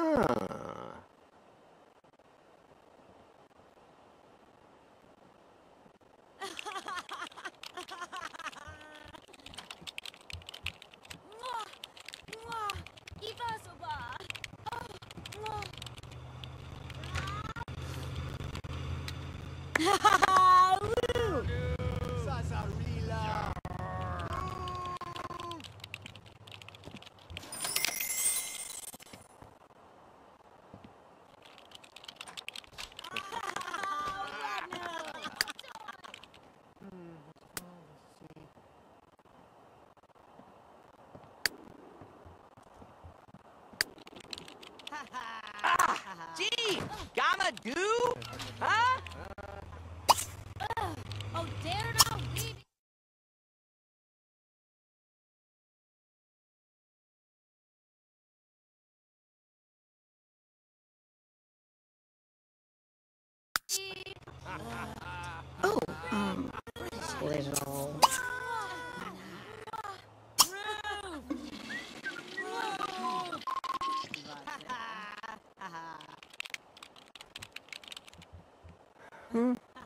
아. Ha ha ha! Gamma do? Huh?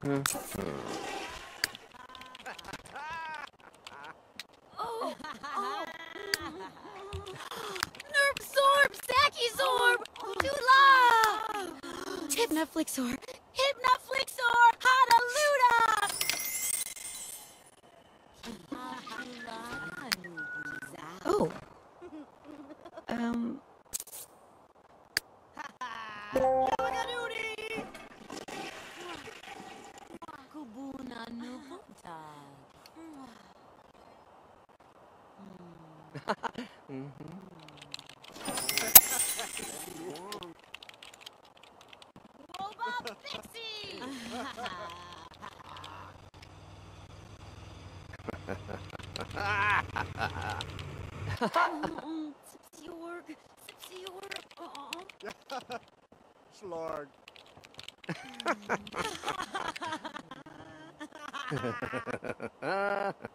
oh, oh. Nerp Saki Sorb! Tula! Tip Netflix Sorb! Lord.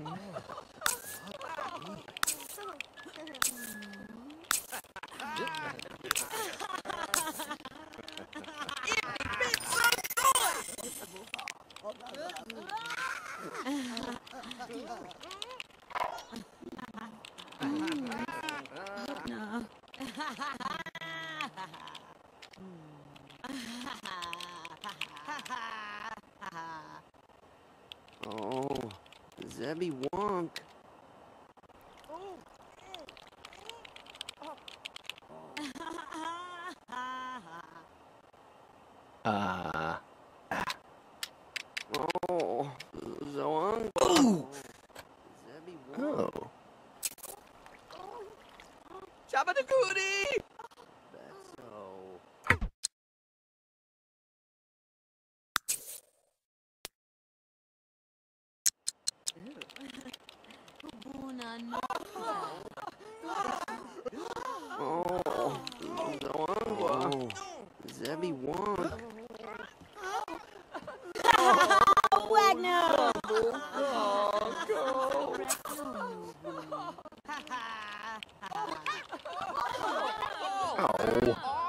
Mm-hmm. That'd be Oh.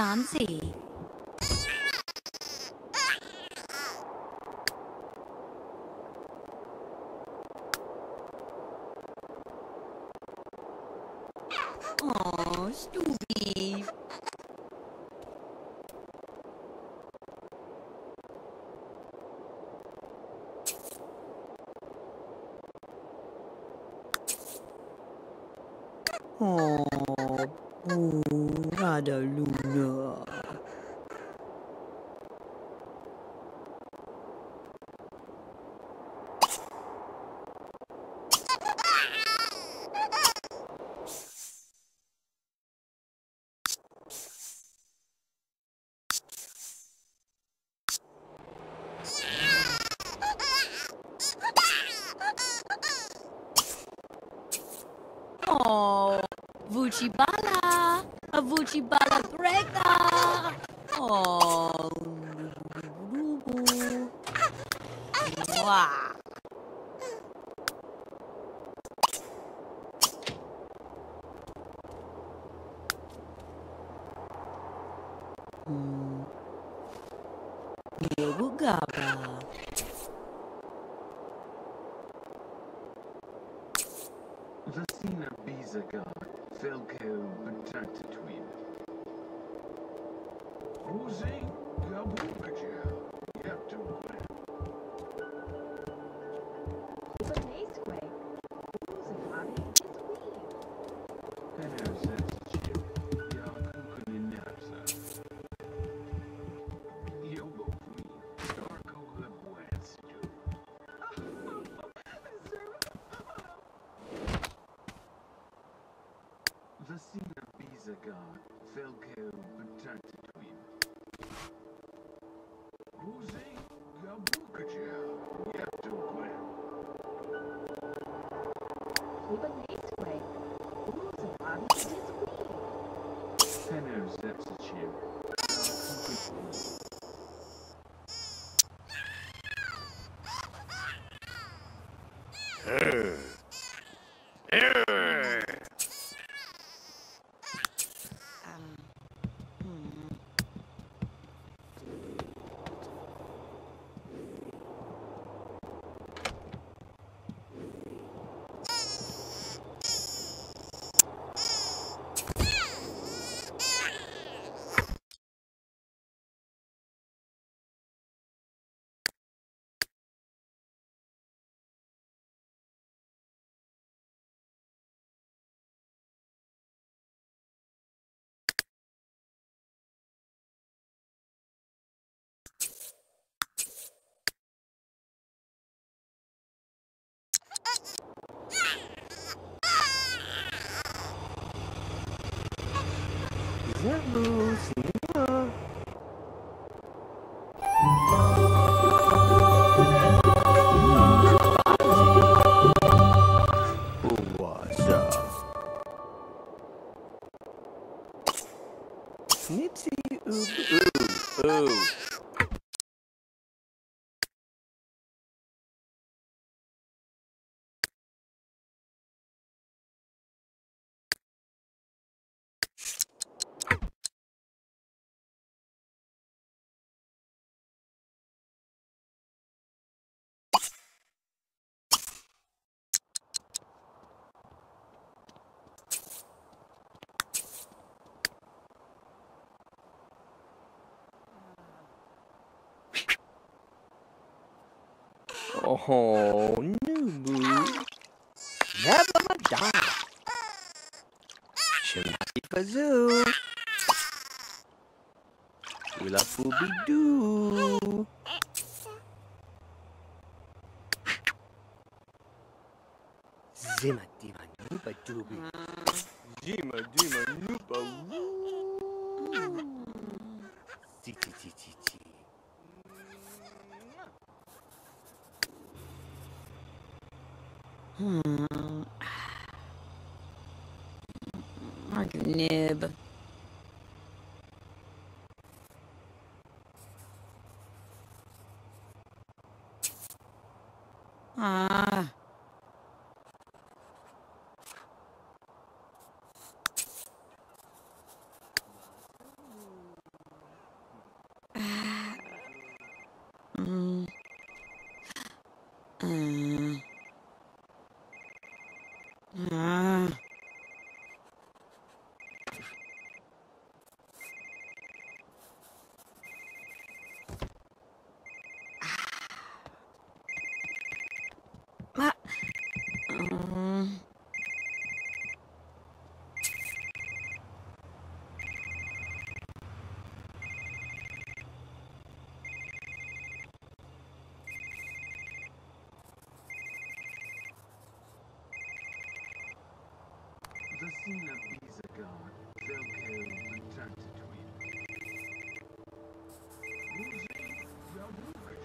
can't. Oh, Oh, oh, she Jesus. Oh, Nubu. Never Madonna. Shimasi Kazoo. Hula Fooby Doo. Zima Diva Nuba Dooby Hmm. Mark nib. Asina Bizagar, Velko, and Tantatwin. Muzi, Yadukaj,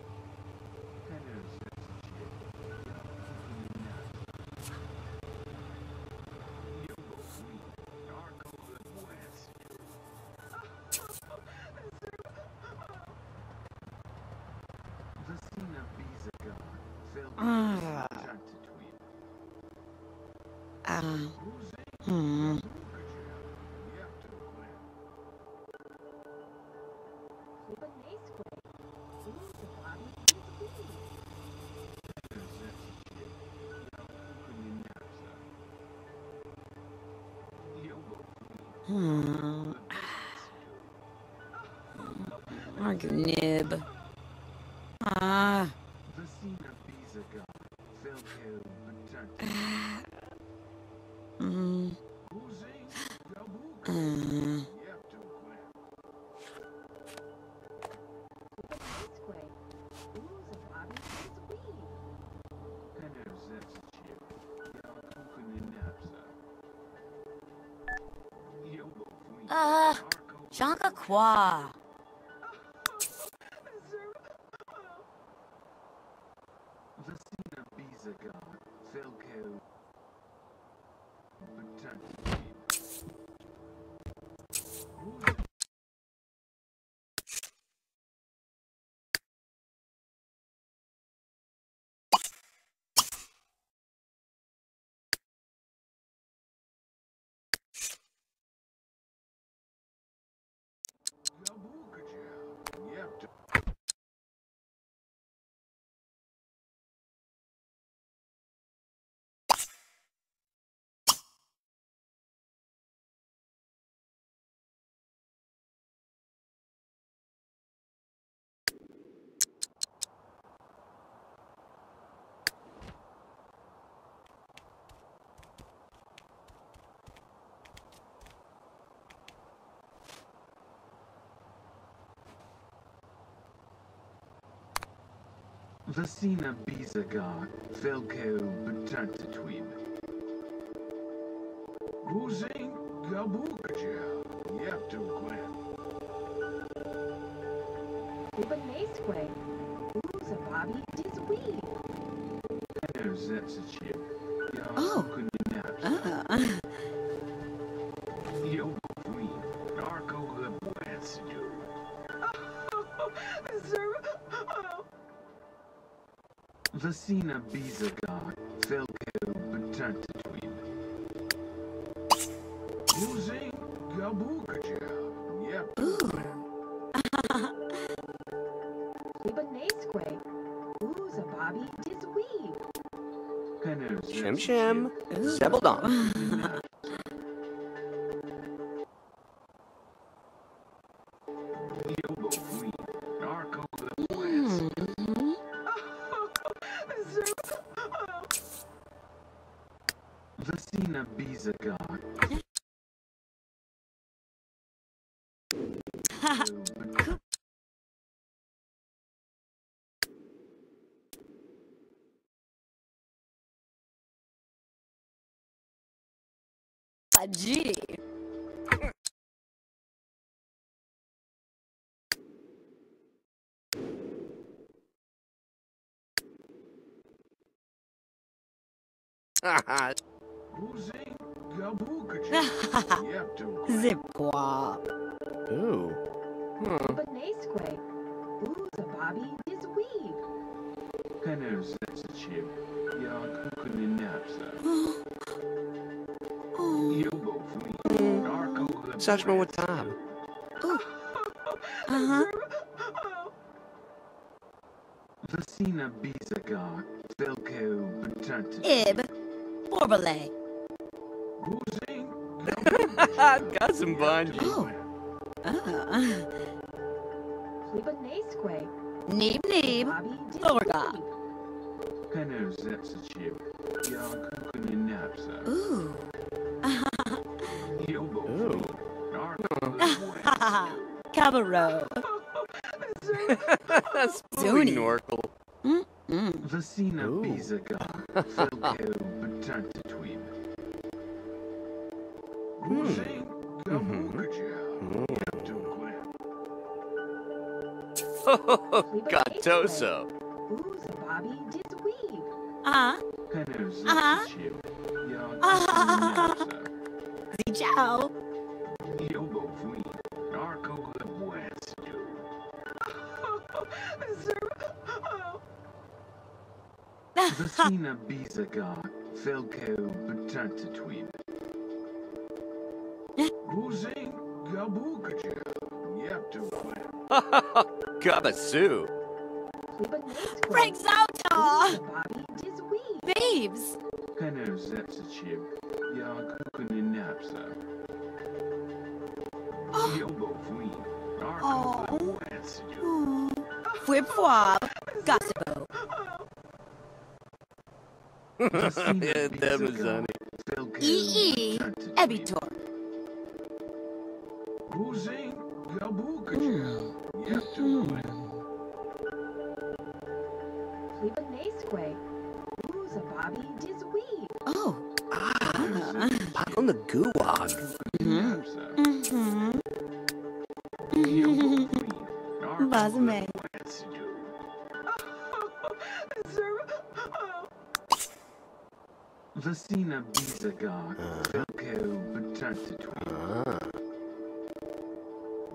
Hmm. Hmm. Hmm. Nib. Chankakwa. Vasina Bizagar, Felko Batantatwib. Ruzing Gabukaja, Yapto Gwen. Libanesque. Uza Bobby Dizweed. There's that's a chip. Oh. Vasina Bizagar, Felko Batantatwib. Ruzing Gabukaja, Yapto Gwen. Libanesque. Uza Bobby Dizweed. Shim shim. Zebeldon. Narco Such more time. Uh-huh. Vasina Bizagar. Felko Batanta. Ib. Orbele. Ruzing Cousin Bungie. Oh. Ah. Libanesque. Neeb neeb. Bobby Orga. Dizweed. Cabarro. Spooky Zuni. Norkle. Mm-mm. Vasina Ooh. Bizagar. Felko Batanta Twib. Ruzing Gabukaja. Yapto Gwen. Gatoso. Uza Bobby Dizweed. Ah. Hennes Uh-huh. that's a chip. Jag Ah. kukunni napsa. Si ciao. Yobo Fleet. Narco Labwansidu. Vasina oh. Bizagar. Felko Batanta Twib. Ruzing Gabukaja. Yapto Gwen. Gabasu. Libanesque. Frank Zautar. Uza Bobby Babes. Hennes that's a chip. Jag kukunni napsa. Oh. Yobo Fleet. Narco Oh. Labwansidu. Whip wop. Gossipo. Vasina That was Bizagar. funny. Felko E.E. Batanta Twib. Ebitor. Ruzing Gabukaja. Yapto Gwen. Libanesque. Uza Bobby Dizweed. Oh. Pop on the guwag. Napsa. Mm-hmm. Yobo Fleet. Narco Bazame. Labwansidu. Vasina Bizagar. Felko Batanta Twib. Ah.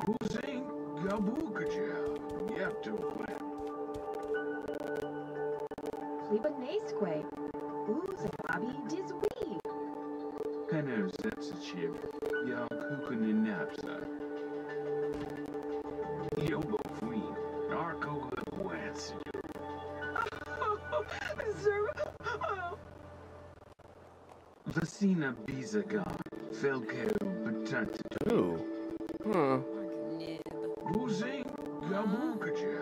Ruzing Gabukaja. Yapto Gwen. Libanesque. Uza Vasina Bizagar. Felko Batanta Twib. Ooh. Huh. Ruzing Gabukaja.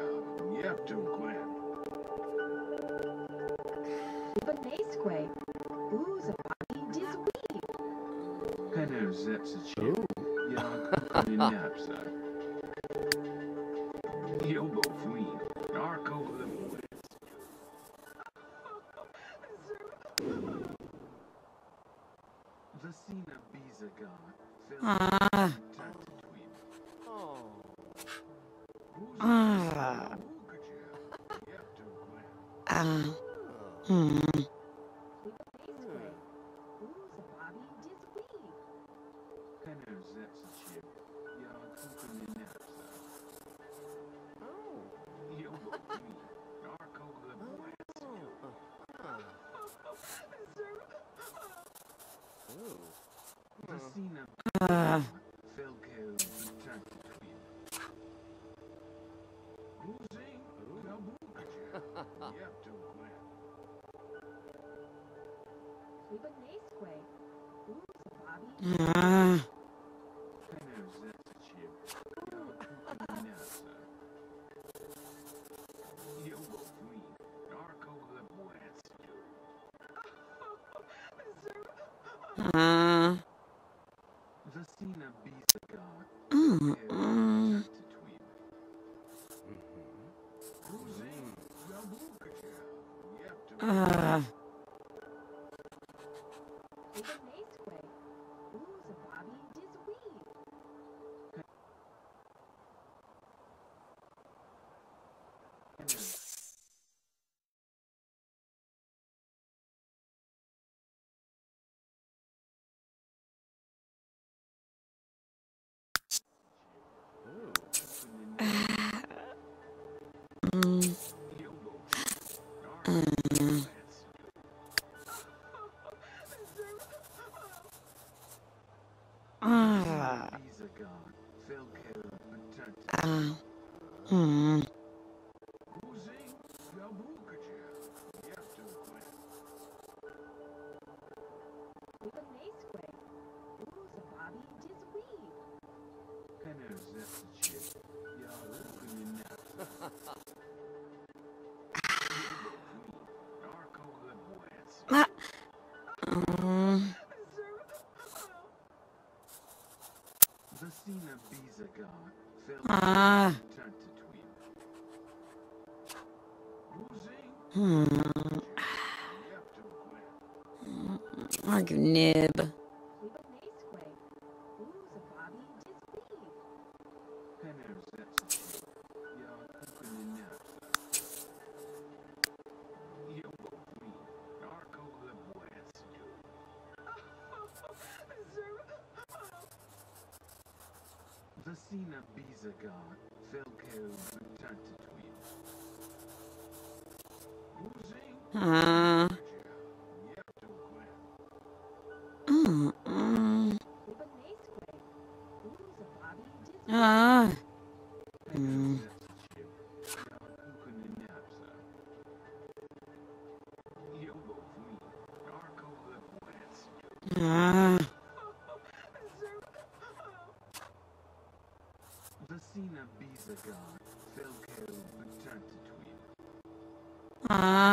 Yapto Gwen. Libanesque. Uza Bobby Dizweed. Hennes that's a chip. Yeah. God, good. Ah. Hmm. Argue you nib. Ah. Uh.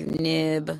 nib.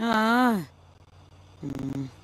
Ah. Hmm.